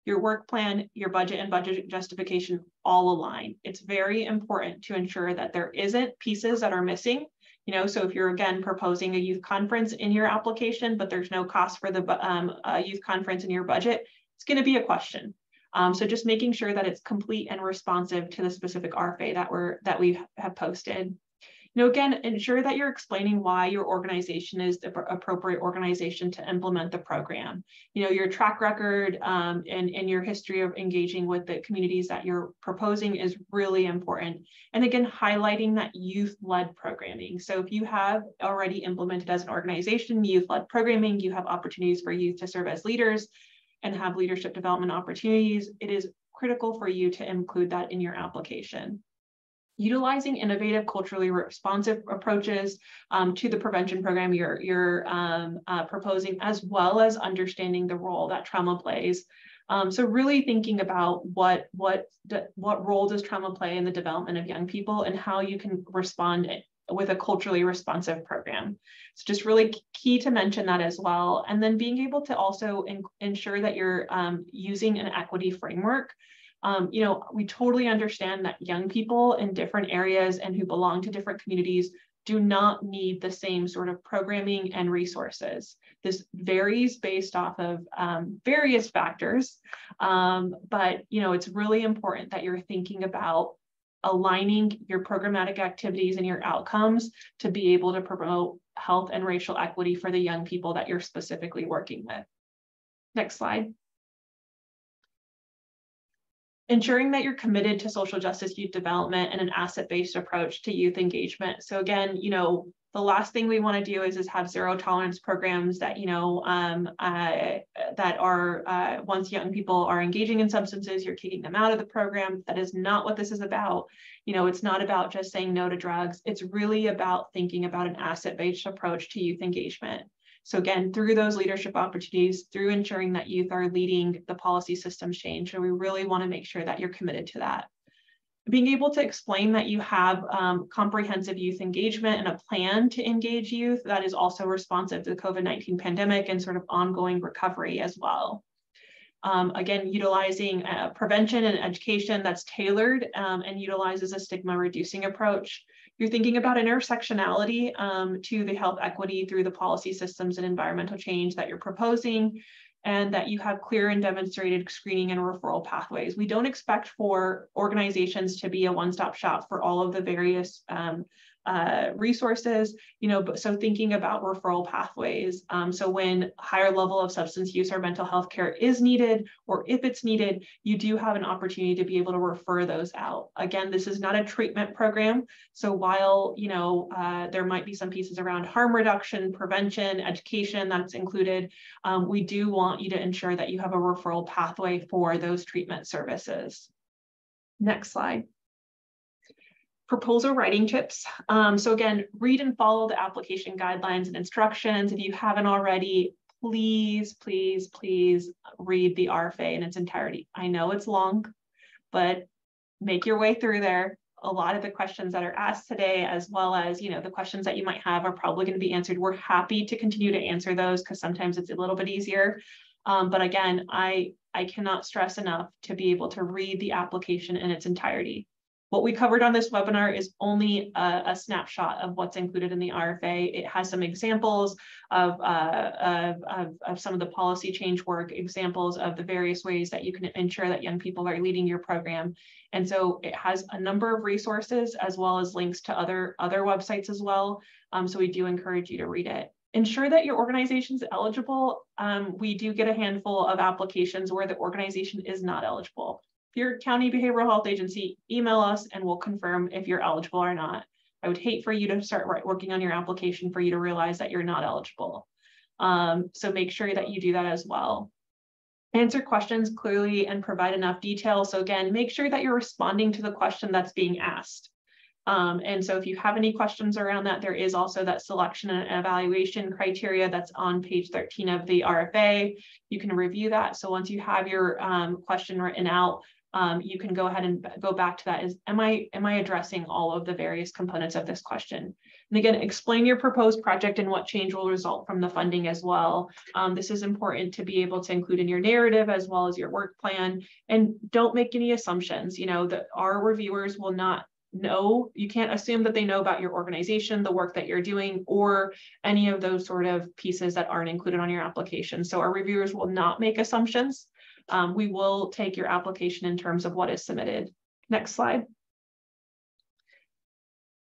your work plan, your budget and budget justification all align. It's very important to ensure that there isn't pieces that are missing. You know, so if you're again proposing a youth conference in your application, but there's no cost for the um, youth conference in your budget, it's going to be a question. Um, so just making sure that it's complete and responsive to the specific RFA that we're that we have posted. You know, again, ensure that you're explaining why your organization is the appropriate organization to implement the program. You know, your track record um, and, and your history of engaging with the communities that you're proposing is really important. And again, highlighting that youth-led programming. So if you have already implemented as an organization youth-led programming, you have opportunities for youth to serve as leaders and have leadership development opportunities, it is critical for you to include that in your application utilizing innovative, culturally responsive approaches um, to the prevention program you're, you're um, uh, proposing, as well as understanding the role that trauma plays. Um, so really thinking about what, what, what role does trauma play in the development of young people and how you can respond with a culturally responsive program. So just really key to mention that as well. And then being able to also ensure that you're um, using an equity framework um, you know, we totally understand that young people in different areas and who belong to different communities do not need the same sort of programming and resources. This varies based off of um, various factors, um, but you know it's really important that you're thinking about aligning your programmatic activities and your outcomes to be able to promote health and racial equity for the young people that you're specifically working with. Next slide ensuring that you're committed to social justice youth development and an asset-based approach to youth engagement. So again, you know, the last thing we want to do is, is have zero tolerance programs that, you know, um, uh, that are, uh, once young people are engaging in substances, you're kicking them out of the program. That is not what this is about. You know, it's not about just saying no to drugs. It's really about thinking about an asset-based approach to youth engagement. So again, through those leadership opportunities, through ensuring that youth are leading the policy system change, so we really want to make sure that you're committed to that. Being able to explain that you have um, comprehensive youth engagement and a plan to engage youth that is also responsive to the COVID-19 pandemic and sort of ongoing recovery as well. Um, again, utilizing uh, prevention and education that's tailored um, and utilizes a stigma reducing approach. You're thinking about intersectionality um, to the health equity through the policy systems and environmental change that you're proposing and that you have clear and demonstrated screening and referral pathways. We don't expect for organizations to be a one-stop shop for all of the various um, uh, resources, you know, but so thinking about referral pathways. Um, so when higher level of substance use or mental health care is needed, or if it's needed, you do have an opportunity to be able to refer those out. Again, this is not a treatment program. So while, you know, uh, there might be some pieces around harm reduction, prevention, education that's included, um, we do want you to ensure that you have a referral pathway for those treatment services. Next slide proposal writing tips. Um, so again, read and follow the application guidelines and instructions. If you haven't already, please, please, please read the RFA in its entirety. I know it's long, but make your way through there. a lot of the questions that are asked today, as well as, you know, the questions that you might have are probably going to be answered. We're happy to continue to answer those because sometimes it's a little bit easier. Um, but again, I, I cannot stress enough to be able to read the application in its entirety. What we covered on this webinar is only a, a, snapshot of what's included in the RFA. It has some examples of, uh, of, of, of, some of the policy change work, examples of the various ways that you can ensure that young people are leading your program. And so it has a number of resources as well as links to other, other websites as well. Um, so we do encourage you to read it ensure that your organization is eligible. Um, we do get a handful of applications where the organization is not eligible. If county behavioral health agency, email us and we'll confirm if you're eligible or not. I would hate for you to start working on your application for you to realize that you're not eligible. Um, so make sure that you do that as well. Answer questions clearly and provide enough detail. So again, make sure that you're responding to the question that's being asked. Um, and so if you have any questions around that, there is also that selection and evaluation criteria that's on page 13 of the RFA. You can review that. So once you have your um, question written out, um, you can go ahead and go back to that is, am I, am I addressing all of the various components of this question? And again, explain your proposed project and what change will result from the funding as well. Um, this is important to be able to include in your narrative as well as your work plan. And don't make any assumptions. You know, that our reviewers will not know, you can't assume that they know about your organization, the work that you're doing, or any of those sort of pieces that aren't included on your application. So our reviewers will not make assumptions um, we will take your application in terms of what is submitted. Next slide.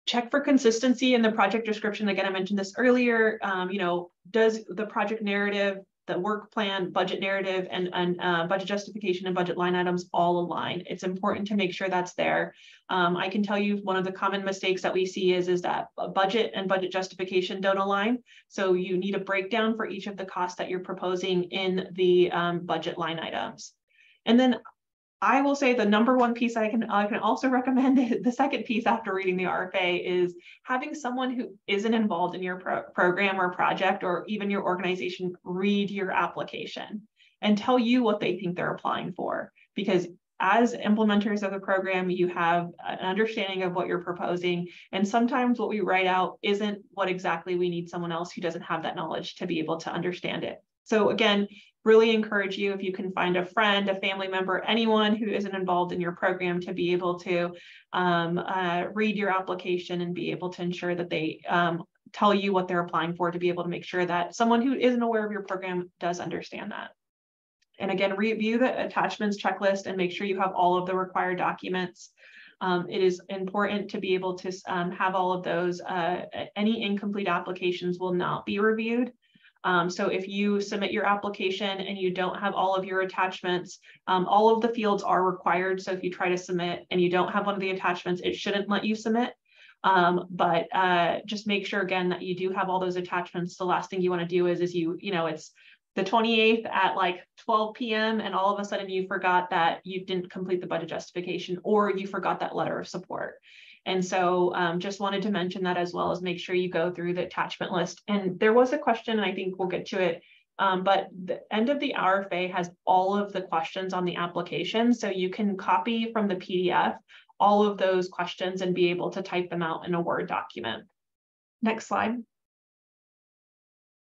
Check for consistency in the project description. Again, I mentioned this earlier. Um, you know, does the project narrative the work plan, budget narrative, and, and uh, budget justification and budget line items all align. It's important to make sure that's there. Um, I can tell you one of the common mistakes that we see is, is that budget and budget justification don't align. So you need a breakdown for each of the costs that you're proposing in the um, budget line items. And then I will say the number one piece I can I can also recommend the second piece after reading the RFA is having someone who isn't involved in your pro program or project or even your organization read your application and tell you what they think they're applying for because as implementers of the program, you have an understanding of what you're proposing. And sometimes what we write out isn't what exactly we need someone else who doesn't have that knowledge to be able to understand it. So again, really encourage you if you can find a friend, a family member, anyone who isn't involved in your program to be able to um, uh, read your application and be able to ensure that they um, tell you what they're applying for to be able to make sure that someone who isn't aware of your program does understand that. And again, review the attachments checklist and make sure you have all of the required documents. Um, it is important to be able to um, have all of those. Uh, any incomplete applications will not be reviewed. Um, so if you submit your application and you don't have all of your attachments, um, all of the fields are required. So if you try to submit and you don't have one of the attachments, it shouldn't let you submit. Um, but uh, just make sure again that you do have all those attachments. The last thing you want to do is, is you, you know, it's the 28th at like 12 p.m. and all of a sudden you forgot that you didn't complete the budget justification or you forgot that letter of support. And so um, just wanted to mention that as well as make sure you go through the attachment list. And there was a question, and I think we'll get to it, um, but the end of the RFA has all of the questions on the application. So you can copy from the PDF all of those questions and be able to type them out in a Word document. Next slide.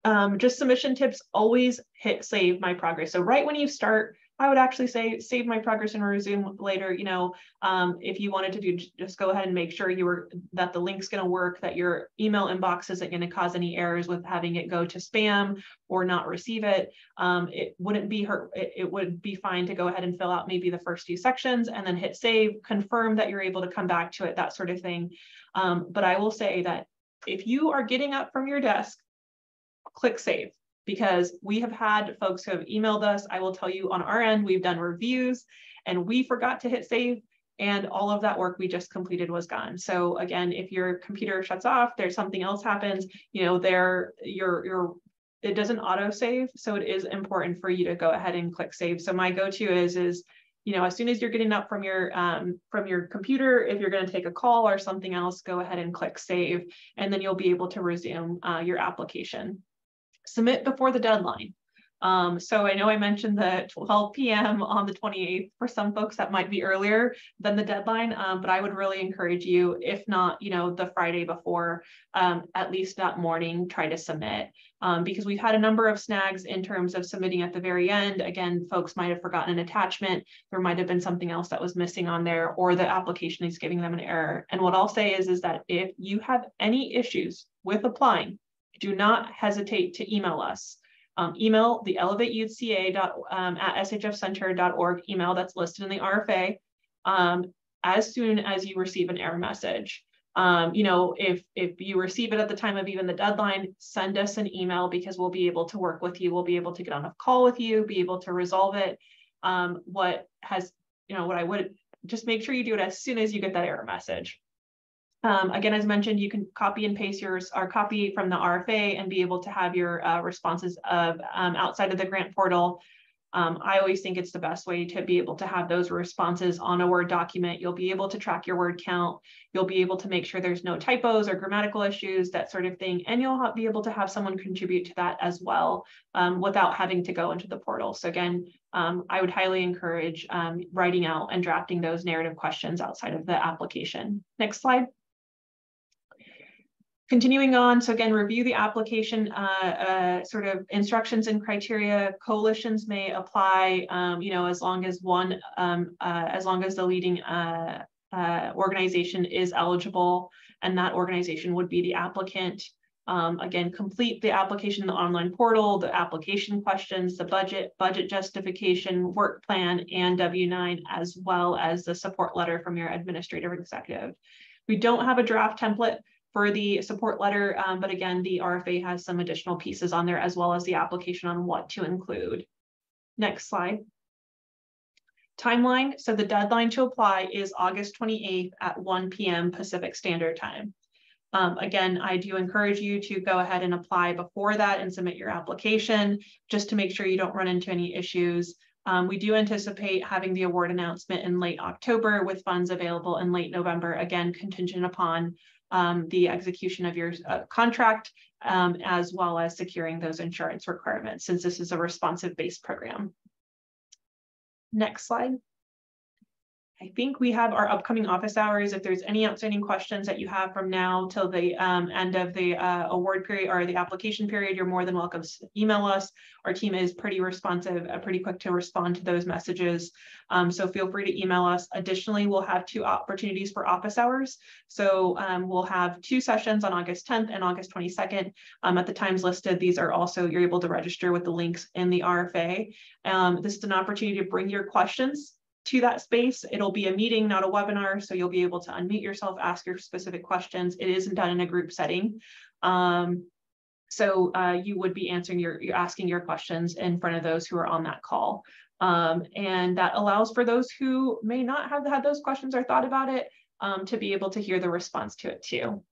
Um, just submission tips, always hit save my progress. So right when you start I would actually say save my progress and resume later. You know, um, if you wanted to do, just go ahead and make sure you were that the link's going to work, that your email inbox isn't going to cause any errors with having it go to spam or not receive it. Um, it wouldn't be hurt. It, it would be fine to go ahead and fill out maybe the first few sections and then hit save, confirm that you're able to come back to it, that sort of thing. Um, but I will say that if you are getting up from your desk, click save because we have had folks who have emailed us. I will tell you on our end, we've done reviews and we forgot to hit save and all of that work we just completed was gone. So again, if your computer shuts off, there's something else happens, you know, there your your it doesn't auto save. So it is important for you to go ahead and click save. So my go-to is is you know, as soon as you're getting up from your um, from your computer, if you're going to take a call or something else, go ahead and click save, and then you'll be able to resume uh, your application submit before the deadline. Um, so I know I mentioned the 12 p.m. on the 28th. For some folks, that might be earlier than the deadline, um, but I would really encourage you, if not, you know, the Friday before, um, at least that morning, try to submit. Um, because we've had a number of snags in terms of submitting at the very end. Again, folks might have forgotten an attachment. There might have been something else that was missing on there, or the application is giving them an error. And what I'll say is, is that if you have any issues with applying, do not hesitate to email us um, email the elevateyouthca um, at shfcenter.org email that's listed in the RFA um, as soon as you receive an error message. Um, you know, if if you receive it at the time of even the deadline, send us an email because we'll be able to work with you. We'll be able to get on a call with you, be able to resolve it. Um, what has, you know, what I would just make sure you do it as soon as you get that error message. Um, again, as mentioned, you can copy and paste yours or copy from the RFA and be able to have your uh, responses of um, outside of the grant portal. Um, I always think it's the best way to be able to have those responses on a Word document. You'll be able to track your word count. You'll be able to make sure there's no typos or grammatical issues, that sort of thing. And you'll be able to have someone contribute to that as well um, without having to go into the portal. So again, um, I would highly encourage um, writing out and drafting those narrative questions outside of the application. Next slide. Continuing on, so again, review the application uh, uh, sort of instructions and criteria. Coalitions may apply, um, you know, as long as one, um, uh, as long as the leading uh, uh, organization is eligible, and that organization would be the applicant. Um, again, complete the application in the online portal, the application questions, the budget, budget justification, work plan, and W-9, as well as the support letter from your administrative executive. We don't have a draft template for the support letter, um, but again, the RFA has some additional pieces on there as well as the application on what to include. Next slide. Timeline, so the deadline to apply is August 28th at 1 p.m. Pacific Standard Time. Um, again, I do encourage you to go ahead and apply before that and submit your application just to make sure you don't run into any issues. Um, we do anticipate having the award announcement in late October with funds available in late November, again, contingent upon um, the execution of your uh, contract, um, as well as securing those insurance requirements, since this is a responsive based program. Next slide. I think we have our upcoming office hours. If there's any outstanding questions that you have from now till the um, end of the uh, award period or the application period, you're more than welcome to email us. Our team is pretty responsive, uh, pretty quick to respond to those messages. Um, so feel free to email us. Additionally, we'll have two opportunities for office hours. So um, we'll have two sessions on August 10th and August 22nd. Um, at the times listed, these are also, you're able to register with the links in the RFA. Um, this is an opportunity to bring your questions to that space. It'll be a meeting, not a webinar, so you'll be able to unmute yourself, ask your specific questions. It isn't done in a group setting. Um, so uh, you would be answering your, you're asking your questions in front of those who are on that call. Um, and that allows for those who may not have had those questions or thought about it um, to be able to hear the response to it too.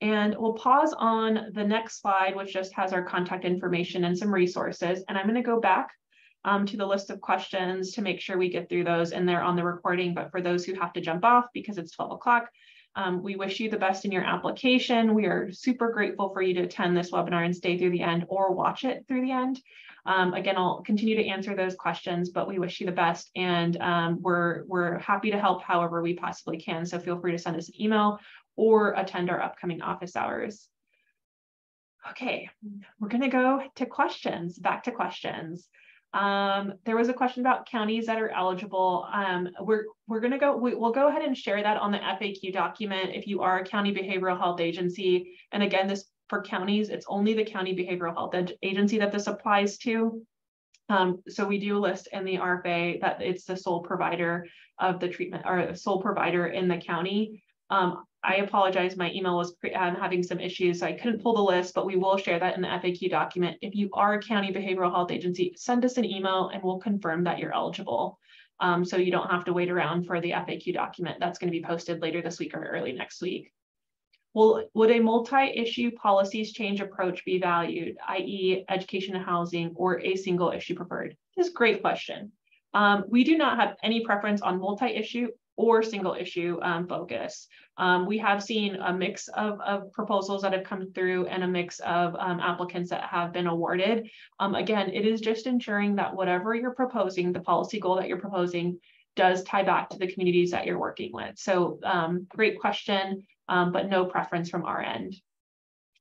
And we'll pause on the next slide, which just has our contact information and some resources. And I'm gonna go back um, to the list of questions to make sure we get through those and they're on the recording. But for those who have to jump off because it's 12 o'clock, um, we wish you the best in your application. We are super grateful for you to attend this webinar and stay through the end or watch it through the end. Um, again, I'll continue to answer those questions, but we wish you the best and um, we're, we're happy to help however we possibly can. So feel free to send us an email or attend our upcoming office hours. Okay, we're gonna go to questions, back to questions. Um, there was a question about counties that are eligible. Um, we're we're going to go, we, will go ahead and share that on the FAQ document if you are a county behavioral health agency. And again, this for counties, it's only the county behavioral health agency that this applies to. Um, so we do list in the RFA that it's the sole provider of the treatment or sole provider in the county. Um, I apologize, my email was um, having some issues, so I couldn't pull the list, but we will share that in the FAQ document. If you are a county behavioral health agency, send us an email and we'll confirm that you're eligible. Um, so you don't have to wait around for the FAQ document. That's going to be posted later this week or early next week. Will, would a multi-issue policies change approach be valued, i.e. education and housing, or a single issue preferred? This is a great question. Um, we do not have any preference on multi-issue or single issue um, focus. Um, we have seen a mix of, of, proposals that have come through and a mix of um, applicants that have been awarded. Um, again, it is just ensuring that whatever you're proposing, the policy goal that you're proposing does tie back to the communities that you're working with. So um, great question, um, but no preference from our end.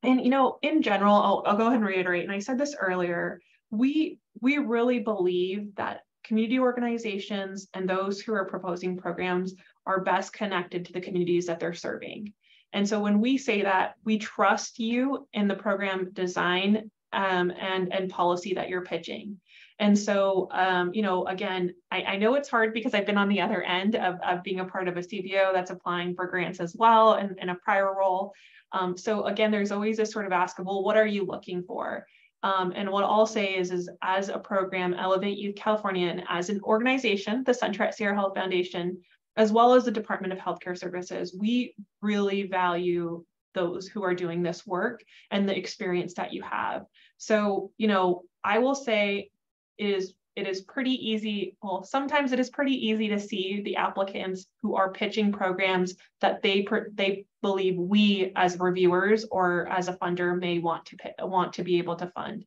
And, you know, in general, I'll, I'll go ahead and reiterate, and I said this earlier, we, we really believe that community organizations and those who are proposing programs are best connected to the communities that they're serving. And so when we say that, we trust you in the program design um, and, and policy that you're pitching. And so, um, you know, again, I, I, know it's hard because I've been on the other end of, of being a part of a CBO that's applying for grants as well and in a prior role. Um, so again, there's always this sort of ask of, well, what are you looking for? Um, and what I'll say is, is as a program, Elevate Youth California, and as an organization, the Center at Sierra Health Foundation, as well as the Department of Healthcare Services, we really value those who are doing this work and the experience that you have. So, you know, I will say is it is pretty easy. Well, sometimes it is pretty easy to see the applicants who are pitching programs that they they believe we as reviewers or as a funder may want to want to be able to fund.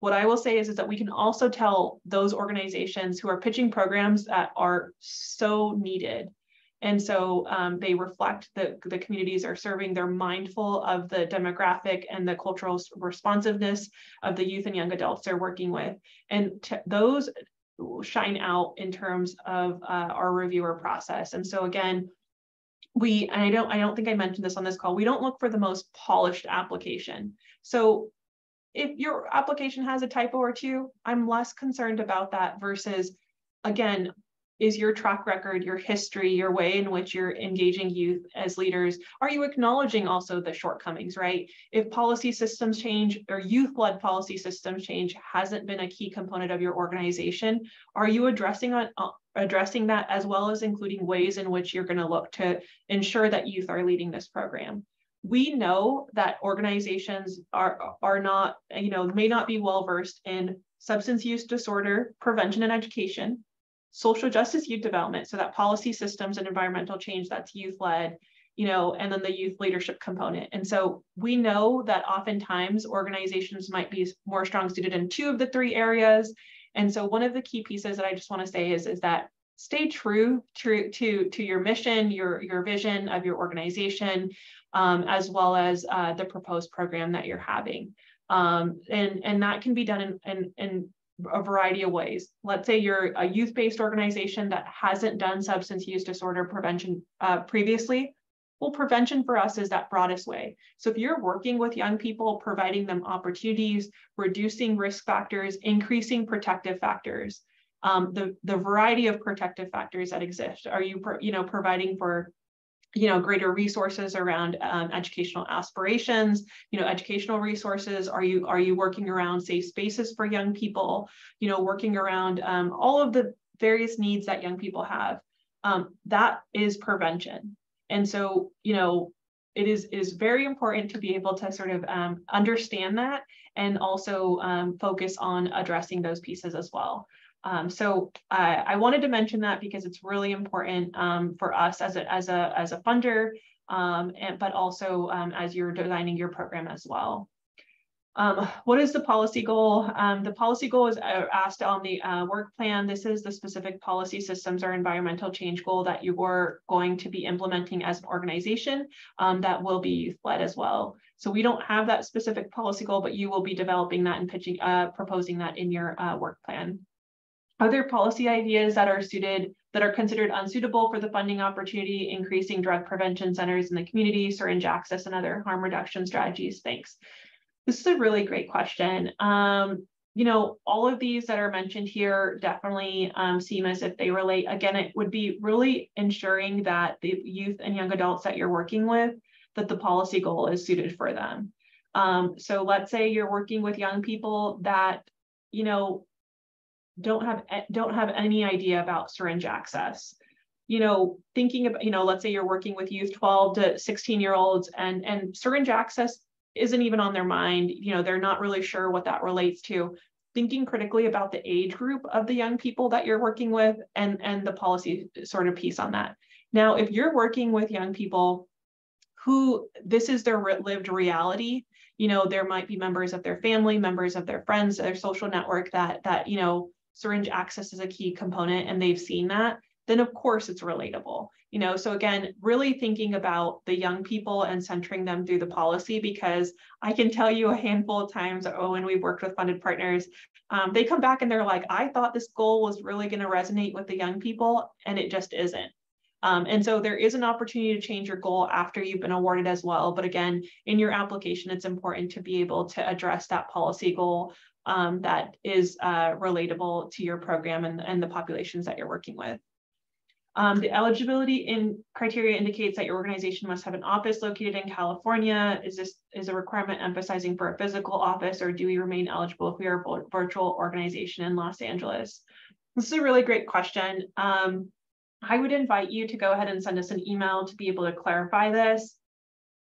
What I will say is, is that we can also tell those organizations who are pitching programs that are so needed and so um, they reflect the, the communities are serving. They're mindful of the demographic and the cultural responsiveness of the youth and young adults they're working with. And those shine out in terms of uh, our reviewer process. And so again, we, and I don't, I don't think I mentioned this on this call, we don't look for the most polished application. So if your application has a typo or two, I'm less concerned about that versus again, is your track record, your history, your way in which you're engaging youth as leaders? Are you acknowledging also the shortcomings, right? If policy systems change or youth-led policy systems change hasn't been a key component of your organization, are you addressing on, uh, addressing that as well as including ways in which you're going to look to ensure that youth are leading this program? we know that organizations are are not you know may not be well versed in substance use disorder prevention and education social justice youth development, so that policy systems and environmental change that's youth led, you know, and then the youth leadership component. And so we know that oftentimes organizations might be more strong suited in two of the three areas. And so one of the key pieces that I just want to say is, is that stay true to, to, to your mission, your, your vision of your organization, um, as well as uh, the proposed program that you're having. Um, and, and that can be done in, in, in a variety of ways. Let's say you're a youth-based organization that hasn't done substance use disorder prevention uh, previously. Well, prevention for us is that broadest way. So if you're working with young people, providing them opportunities, reducing risk factors, increasing protective factors, um, the, the variety of protective factors that exist. Are you, you know, providing for you know greater resources around um, educational aspirations. You know educational resources are you are you working around safe spaces for young people? You know working around um, all of the various needs that young people have. Um, that is prevention. And so you know it is is very important to be able to sort of um, understand that and also um, focus on addressing those pieces as well um, so uh, I wanted to mention that because it's really important um, for us as a, as a, as a funder, um, and, but also um, as you're designing your program as well. Um, what is the policy goal? Um, the policy goal is uh, asked on the uh, work plan. This is the specific policy systems or environmental change goal that you are going to be implementing as an organization that will be youth-led as well. So we don't have that specific policy goal, but you will be developing that and pitching, uh, proposing that in your uh, work plan. Other policy ideas that are suited, that are considered unsuitable for the funding opportunity, increasing drug prevention centers in the community, syringe access, and other harm reduction strategies. Thanks. This is a really great question. Um, you know, all of these that are mentioned here definitely um, seem as if they relate. Again, it would be really ensuring that the youth and young adults that you're working with, that the policy goal is suited for them. Um, so let's say you're working with young people that, you know, don't have don't have any idea about syringe access. You know thinking about you know let's say you're working with youth 12 to 16 year olds and and syringe access isn't even on their mind. You know they're not really sure what that relates to. Thinking critically about the age group of the young people that you're working with and and the policy sort of piece on that. Now, if you're working with young people who this is their lived reality, you know, there might be members of their family, members of their friends, their social network that that, you know, syringe access is a key component and they've seen that, then of course it's relatable. You know, so again, really thinking about the young people and centering them through the policy because I can tell you a handful of times oh, when we've worked with funded partners, um, they come back and they're like, I thought this goal was really going to resonate with the young people, and it just isn't. Um, and so there is an opportunity to change your goal after you've been awarded as well. But again, in your application, it's important to be able to address that policy goal um, that is uh, relatable to your program and, and the populations that you're working with. Um, the eligibility in criteria indicates that your organization must have an office located in California. Is this is a requirement emphasizing for a physical office or do we remain eligible if we are a virtual organization in Los Angeles? This is a really great question. Um, I would invite you to go ahead and send us an email to be able to clarify this.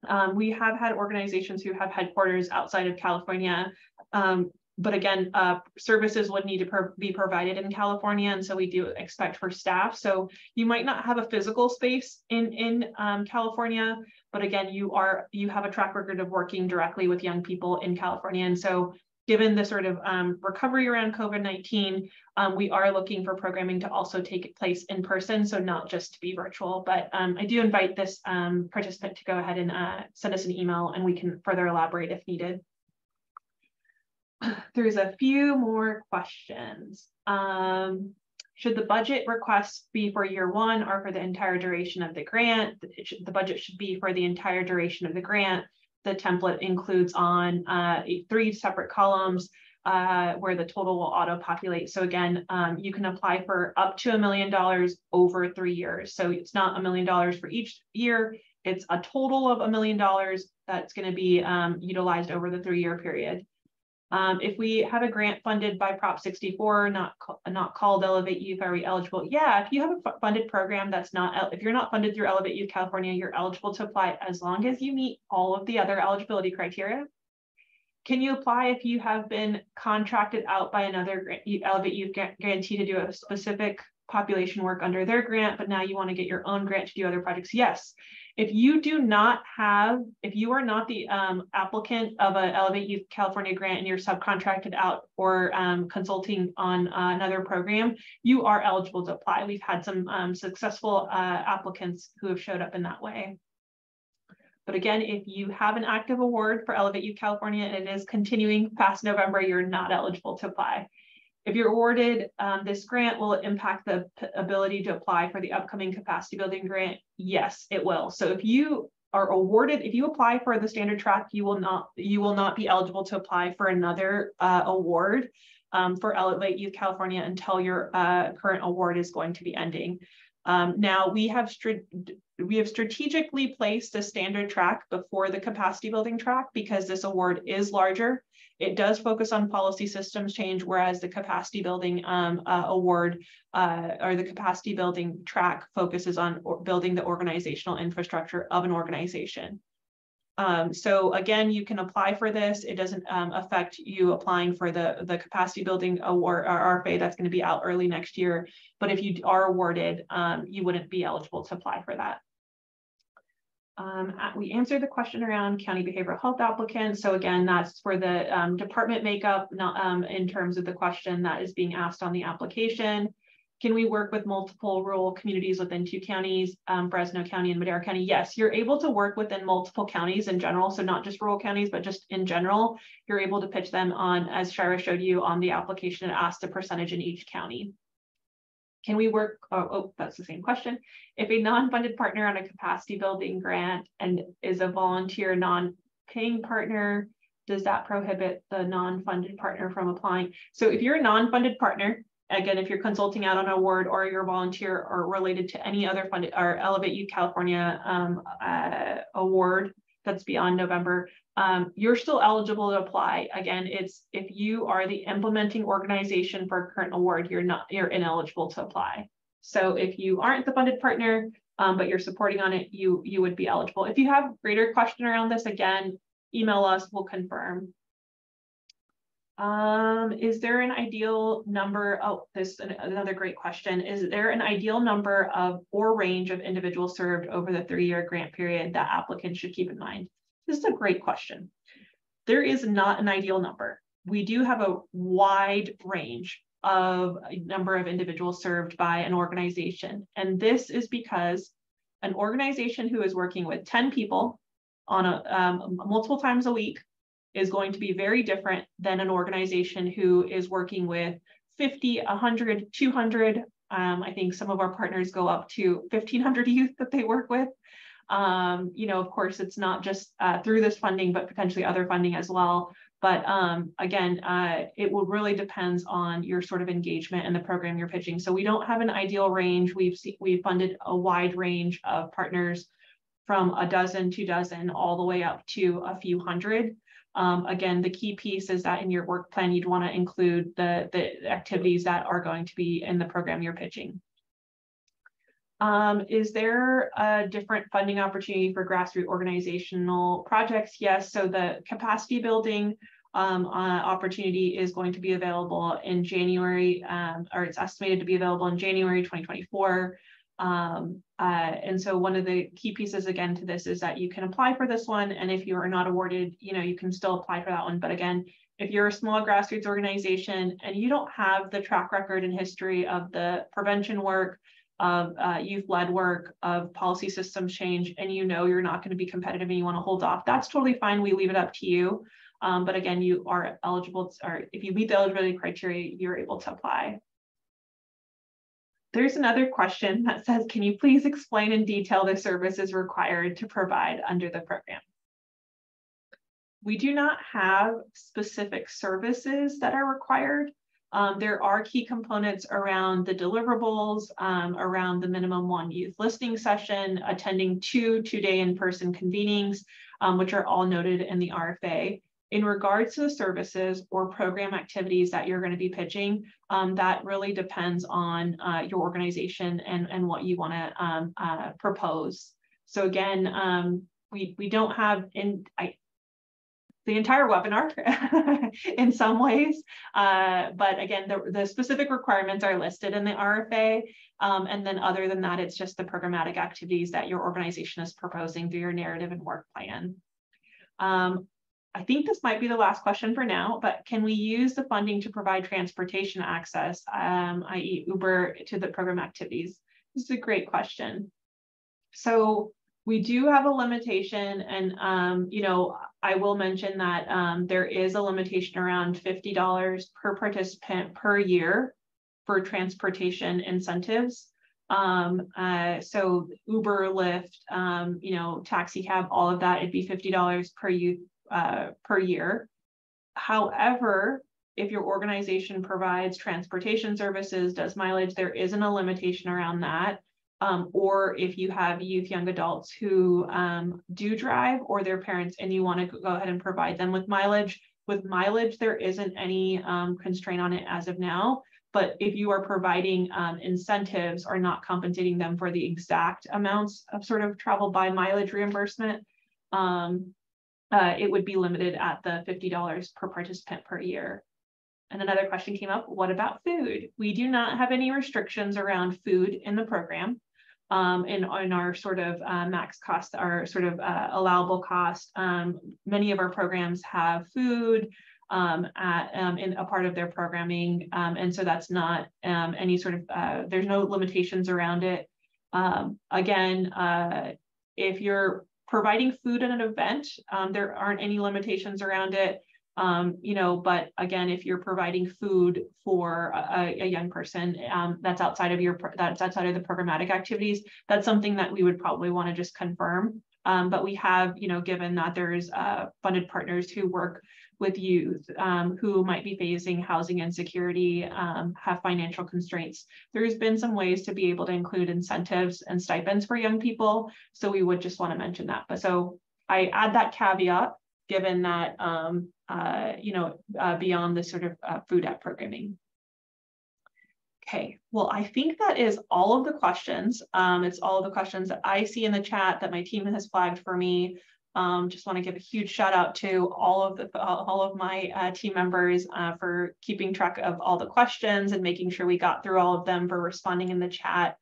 Um, we have had organizations who have headquarters outside of California, um, but again, uh, services would need to pro be provided in California, and so we do expect for staff. So you might not have a physical space in in um, California, but again, you are you have a track record of working directly with young people in California, and so given the sort of um, recovery around COVID-19, um, we are looking for programming to also take place in person, so not just to be virtual. But um, I do invite this um, participant to go ahead and uh, send us an email and we can further elaborate if needed. There's a few more questions. Um, should the budget request be for year one or for the entire duration of the grant? Should, the budget should be for the entire duration of the grant the template includes on uh, three separate columns uh, where the total will auto populate. So again, um, you can apply for up to a million dollars over three years. So it's not a million dollars for each year. It's a total of a million dollars that's going to be um, utilized over the three year period. Um, if we have a grant funded by Prop 64, not not called Elevate Youth, are we eligible? Yeah, if you have a funded program that's not, if you're not funded through Elevate Youth California, you're eligible to apply as long as you meet all of the other eligibility criteria. Can you apply if you have been contracted out by another grant, Elevate Youth grantee to do a specific population work under their grant, but now you want to get your own grant to do other projects? Yes. If you do not have, if you are not the um, applicant of a Elevate Youth California grant and you're subcontracted out or um, consulting on uh, another program, you are eligible to apply. We've had some um, successful uh, applicants who have showed up in that way. But again, if you have an active award for Elevate Youth California and it is continuing past November, you're not eligible to apply. If you're awarded um, this grant, will it impact the ability to apply for the upcoming capacity building grant? Yes, it will. So if you are awarded, if you apply for the standard track, you will not you will not be eligible to apply for another uh, award um, for Elevate Youth California until your uh, current award is going to be ending. Um, now we have we have strategically placed the standard track before the capacity building track because this award is larger it does focus on policy systems change, whereas the capacity building um, uh, award uh, or the capacity building track focuses on building the organizational infrastructure of an organization. Um, so again, you can apply for this. It doesn't um, affect you applying for the, the capacity building award or RFA that's going to be out early next year. But if you are awarded, um, you wouldn't be eligible to apply for that. Um, we answered the question around county behavioral health applicants. So again, that's for the um, department makeup, not um, in terms of the question that is being asked on the application. Can we work with multiple rural communities within two counties, um, Fresno County and Madera County? Yes, you're able to work within multiple counties in general. So not just rural counties, but just in general, you're able to pitch them on, as Shira showed you on the application, it asked a percentage in each county. Can we work, oh, oh, that's the same question. If a non-funded partner on a capacity building grant and is a volunteer non-paying partner, does that prohibit the non-funded partner from applying? So if you're a non-funded partner, again, if you're consulting out on an award or you're a volunteer or related to any other funded or Elevate Youth California um, uh, award that's beyond November, um, you're still eligible to apply. Again, it's if you are the implementing organization for a current award, you're not you're ineligible to apply. So if you aren't the funded partner, um, but you're supporting on it, you you would be eligible. If you have greater question around this, again, email us, we'll confirm. Um, is there an ideal number? Oh, this another great question. Is there an ideal number of or range of individuals served over the three-year grant period that applicants should keep in mind? This is a great question. There is not an ideal number. We do have a wide range of a number of individuals served by an organization. And this is because an organization who is working with 10 people on a um, multiple times a week is going to be very different than an organization who is working with 50, 100, 200. Um, I think some of our partners go up to 1,500 youth that they work with. Um, you know, of course, it's not just uh, through this funding, but potentially other funding as well. But um, again, uh, it will really depends on your sort of engagement and the program you're pitching. So we don't have an ideal range. We've we've funded a wide range of partners from a dozen, two dozen, all the way up to a few hundred. Um, again, the key piece is that in your work plan, you'd want to include the, the activities that are going to be in the program you're pitching. Um, is there a different funding opportunity for grassroots organizational projects? Yes, so the capacity building um, uh, opportunity is going to be available in January, um, or it's estimated to be available in January 2024. Um, uh, and so one of the key pieces again to this is that you can apply for this one. And if you are not awarded, you know, you can still apply for that one. But again, if you're a small grassroots organization and you don't have the track record and history of the prevention work, of uh, youth-led work, of policy system change, and you know you're not going to be competitive and you want to hold off, that's totally fine. We leave it up to you. Um, but again, you are eligible, to, or if you meet the eligibility criteria, you're able to apply. There's another question that says, can you please explain in detail the services required to provide under the program? We do not have specific services that are required. Um, there are key components around the deliverables, um, around the minimum one youth listening session, attending two two-day in-person convenings, um, which are all noted in the RFA in regards to the services or program activities that you're going to be pitching, um, that really depends on uh, your organization and, and what you want to um, uh, propose. So again, um, we, we don't have in I, the entire webinar in some ways, uh, but again, the, the specific requirements are listed in the RFA. Um, and then other than that, it's just the programmatic activities that your organization is proposing through your narrative and work plan. Um, I think this might be the last question for now, but can we use the funding to provide transportation access, um, i.e. Uber to the program activities? This is a great question. So we do have a limitation and, um, you know, I will mention that um, there is a limitation around $50 per participant per year for transportation incentives. Um, uh, so Uber, Lyft, um, you know, taxi cab, all of that, it'd be $50 per youth uh, per year. However, if your organization provides transportation services, does mileage, there isn't a limitation around that. Um, or if you have youth, young adults who um, do drive or their parents and you want to go ahead and provide them with mileage, with mileage, there isn't any um, constraint on it as of now. But if you are providing um, incentives or not compensating them for the exact amounts of sort of travel by mileage reimbursement, um, uh, it would be limited at the $50 per participant per year. And another question came up, what about food? We do not have any restrictions around food in the program. Um, in, in our sort of uh, max cost, our sort of uh, allowable cost. Um, many of our programs have food um, at, um, in a part of their programming. Um, and so that's not um, any sort of, uh, there's no limitations around it. again, uh, if you're providing food at an event, um, there aren't any limitations around it. Um, you know, but again, if you're providing food for a, a young person um, that's outside of your that's outside of the programmatic activities, that's something that we would probably want to just confirm. Um, but we have, you know, given that there's uh, funded partners who work with youth um, who might be facing housing insecurity, um, have financial constraints. There's been some ways to be able to include incentives and stipends for young people. So we would just want to mention that. But so I add that caveat given that, um, uh, you know, uh, beyond the sort of uh, food app programming. Okay, well, I think that is all of the questions. Um, it's all of the questions that I see in the chat that my team has flagged for me. Um, just want to give a huge shout out to all of the all of my uh, team members uh, for keeping track of all the questions and making sure we got through all of them for responding in the chat.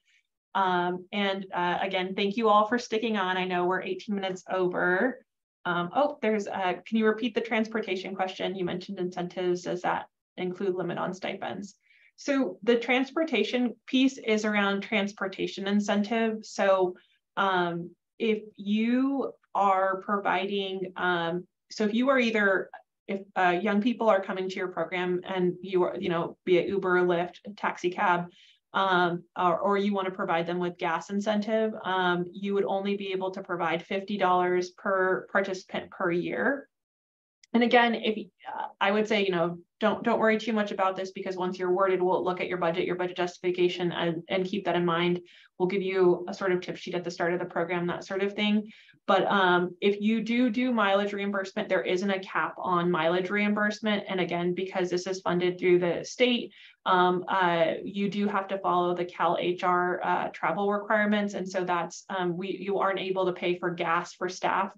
Um, and uh, again, thank you all for sticking on. I know we're 18 minutes over. Um, oh, there's, uh, can you repeat the transportation question? You mentioned incentives. Does that include limit on stipends? So the transportation piece is around transportation incentive. So um, if you are providing, um, so if you are either, if uh, young people are coming to your program and you are, you know, be it Uber, Lyft, taxi cab, um, or, or, you want to provide them with gas incentive, um, you would only be able to provide $50 per participant per year. And again, if uh, I would say, you know, don't don't worry too much about this because once you're worded, we'll look at your budget, your budget justification, and, and keep that in mind. We'll give you a sort of tip sheet at the start of the program, that sort of thing. But um, if you do do mileage reimbursement, there isn't a cap on mileage reimbursement. And again, because this is funded through the state, um, uh, you do have to follow the Cal HR uh, travel requirements. And so that's, um, we you aren't able to pay for gas for staff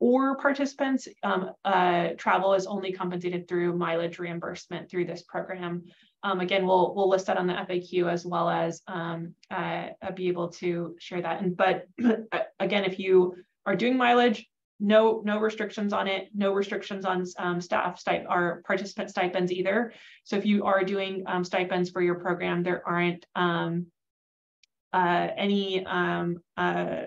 or participants. Um, uh, travel is only compensated through mileage reimbursement through this program. Um, again, we'll we'll list that on the FAQ as well as um, uh, be able to share that. And but again, if you are doing mileage, no no restrictions on it, no restrictions on um, staff stip or participant stipends either. So if you are doing um, stipends for your program, there aren't um, uh, any um, uh,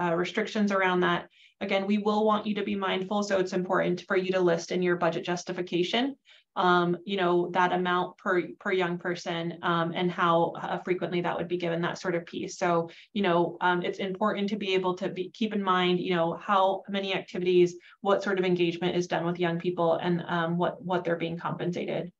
uh, restrictions around that. Again, we will want you to be mindful, so it's important for you to list in your budget justification um, you know, that amount per per young person um, and how uh, frequently that would be given, that sort of piece. So, you know, um, it's important to be able to be, keep in mind, you know, how many activities, what sort of engagement is done with young people and um, what, what they're being compensated.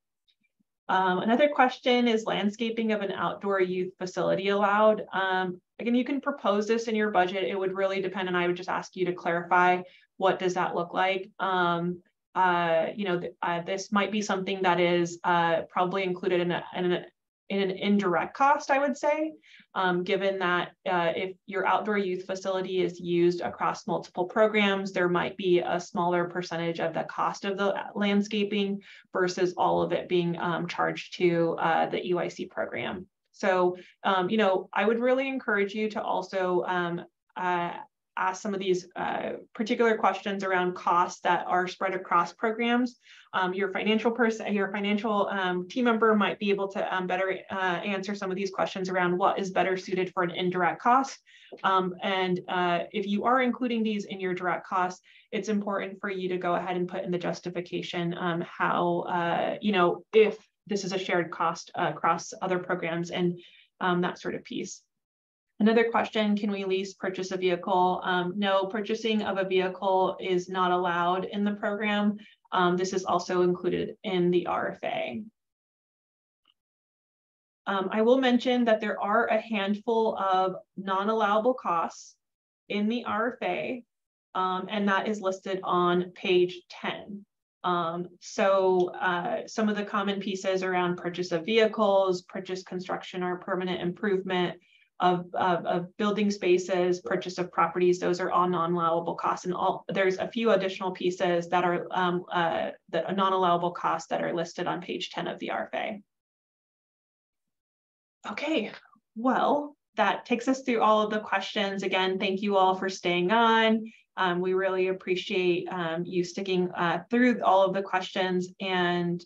Um, another question is landscaping of an outdoor youth facility allowed? Um, again, you can propose this in your budget. It would really depend, and I would just ask you to clarify what does that look like. Um, uh, you know, uh, this might be something that is uh, probably included in, a, in, a, in, an indirect cost, I would say, um, given that uh, if your outdoor youth facility is used across multiple programs, there might be a smaller percentage of the cost of the landscaping versus all of it being um, charged to uh, the EYC program. So, um, you know, I would really encourage you to also um, uh, ask some of these uh, particular questions around costs that are spread across programs. Um, your financial person, your financial um, team member might be able to um, better uh, answer some of these questions around what is better suited for an indirect cost. Um, and uh, if you are including these in your direct costs, it's important for you to go ahead and put in the justification um, how, uh, you know, if this is a shared cost across other programs and um, that sort of piece. Another question, can we lease purchase a vehicle? Um, no, purchasing of a vehicle is not allowed in the program. Um, this is also included in the RFA. Um, I will mention that there are a handful of non-allowable costs in the RFA, um, and that is listed on page 10. Um, so uh, some of the common pieces around purchase of vehicles, purchase construction or permanent improvement, of, of, of, building spaces, purchase of properties, those are all non-allowable costs. And all there's a few additional pieces that are um, uh, the non-allowable costs that are listed on page 10 of the RFA. Okay, well, that takes us through all of the questions. Again, thank you all for staying on. Um, we really appreciate um, you sticking uh, through all of the questions and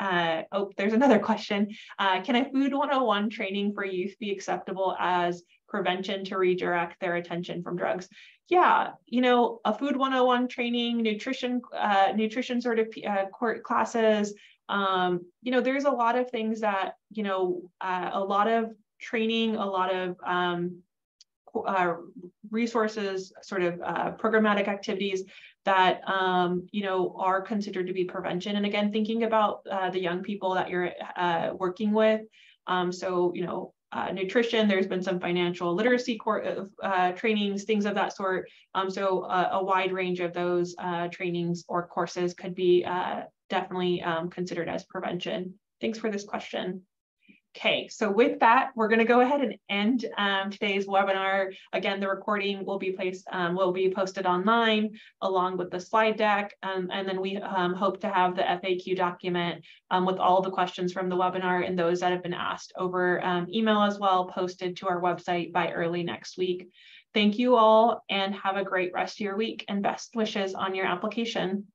uh, oh, there's another question. Uh, can a Food 101 training for youth be acceptable as prevention to redirect their attention from drugs? Yeah, you know, a Food 101 training, nutrition, uh, nutrition sort of uh, court classes. Um, you know, there's a lot of things that, you know, uh, a lot of training, a lot of um, uh, resources, sort of uh, programmatic activities that um, you know are considered to be prevention. And again, thinking about uh, the young people that you're uh, working with. Um, so you know, uh, nutrition. There's been some financial literacy uh, trainings, things of that sort. Um, so uh, a wide range of those trainings or courses could be definitely um, considered as prevention. Thanks for this question. Okay, so with that, we're going to go ahead and end um, today's webinar. Again, the recording will be placed, um, will be posted online along with the slide deck. Um, and then we um, hope to have the FAQ document um, with all the questions from the webinar and those that have been asked over um, email as well, posted to our website by early next week. Thank you all and have a great rest of your week and best wishes on your application.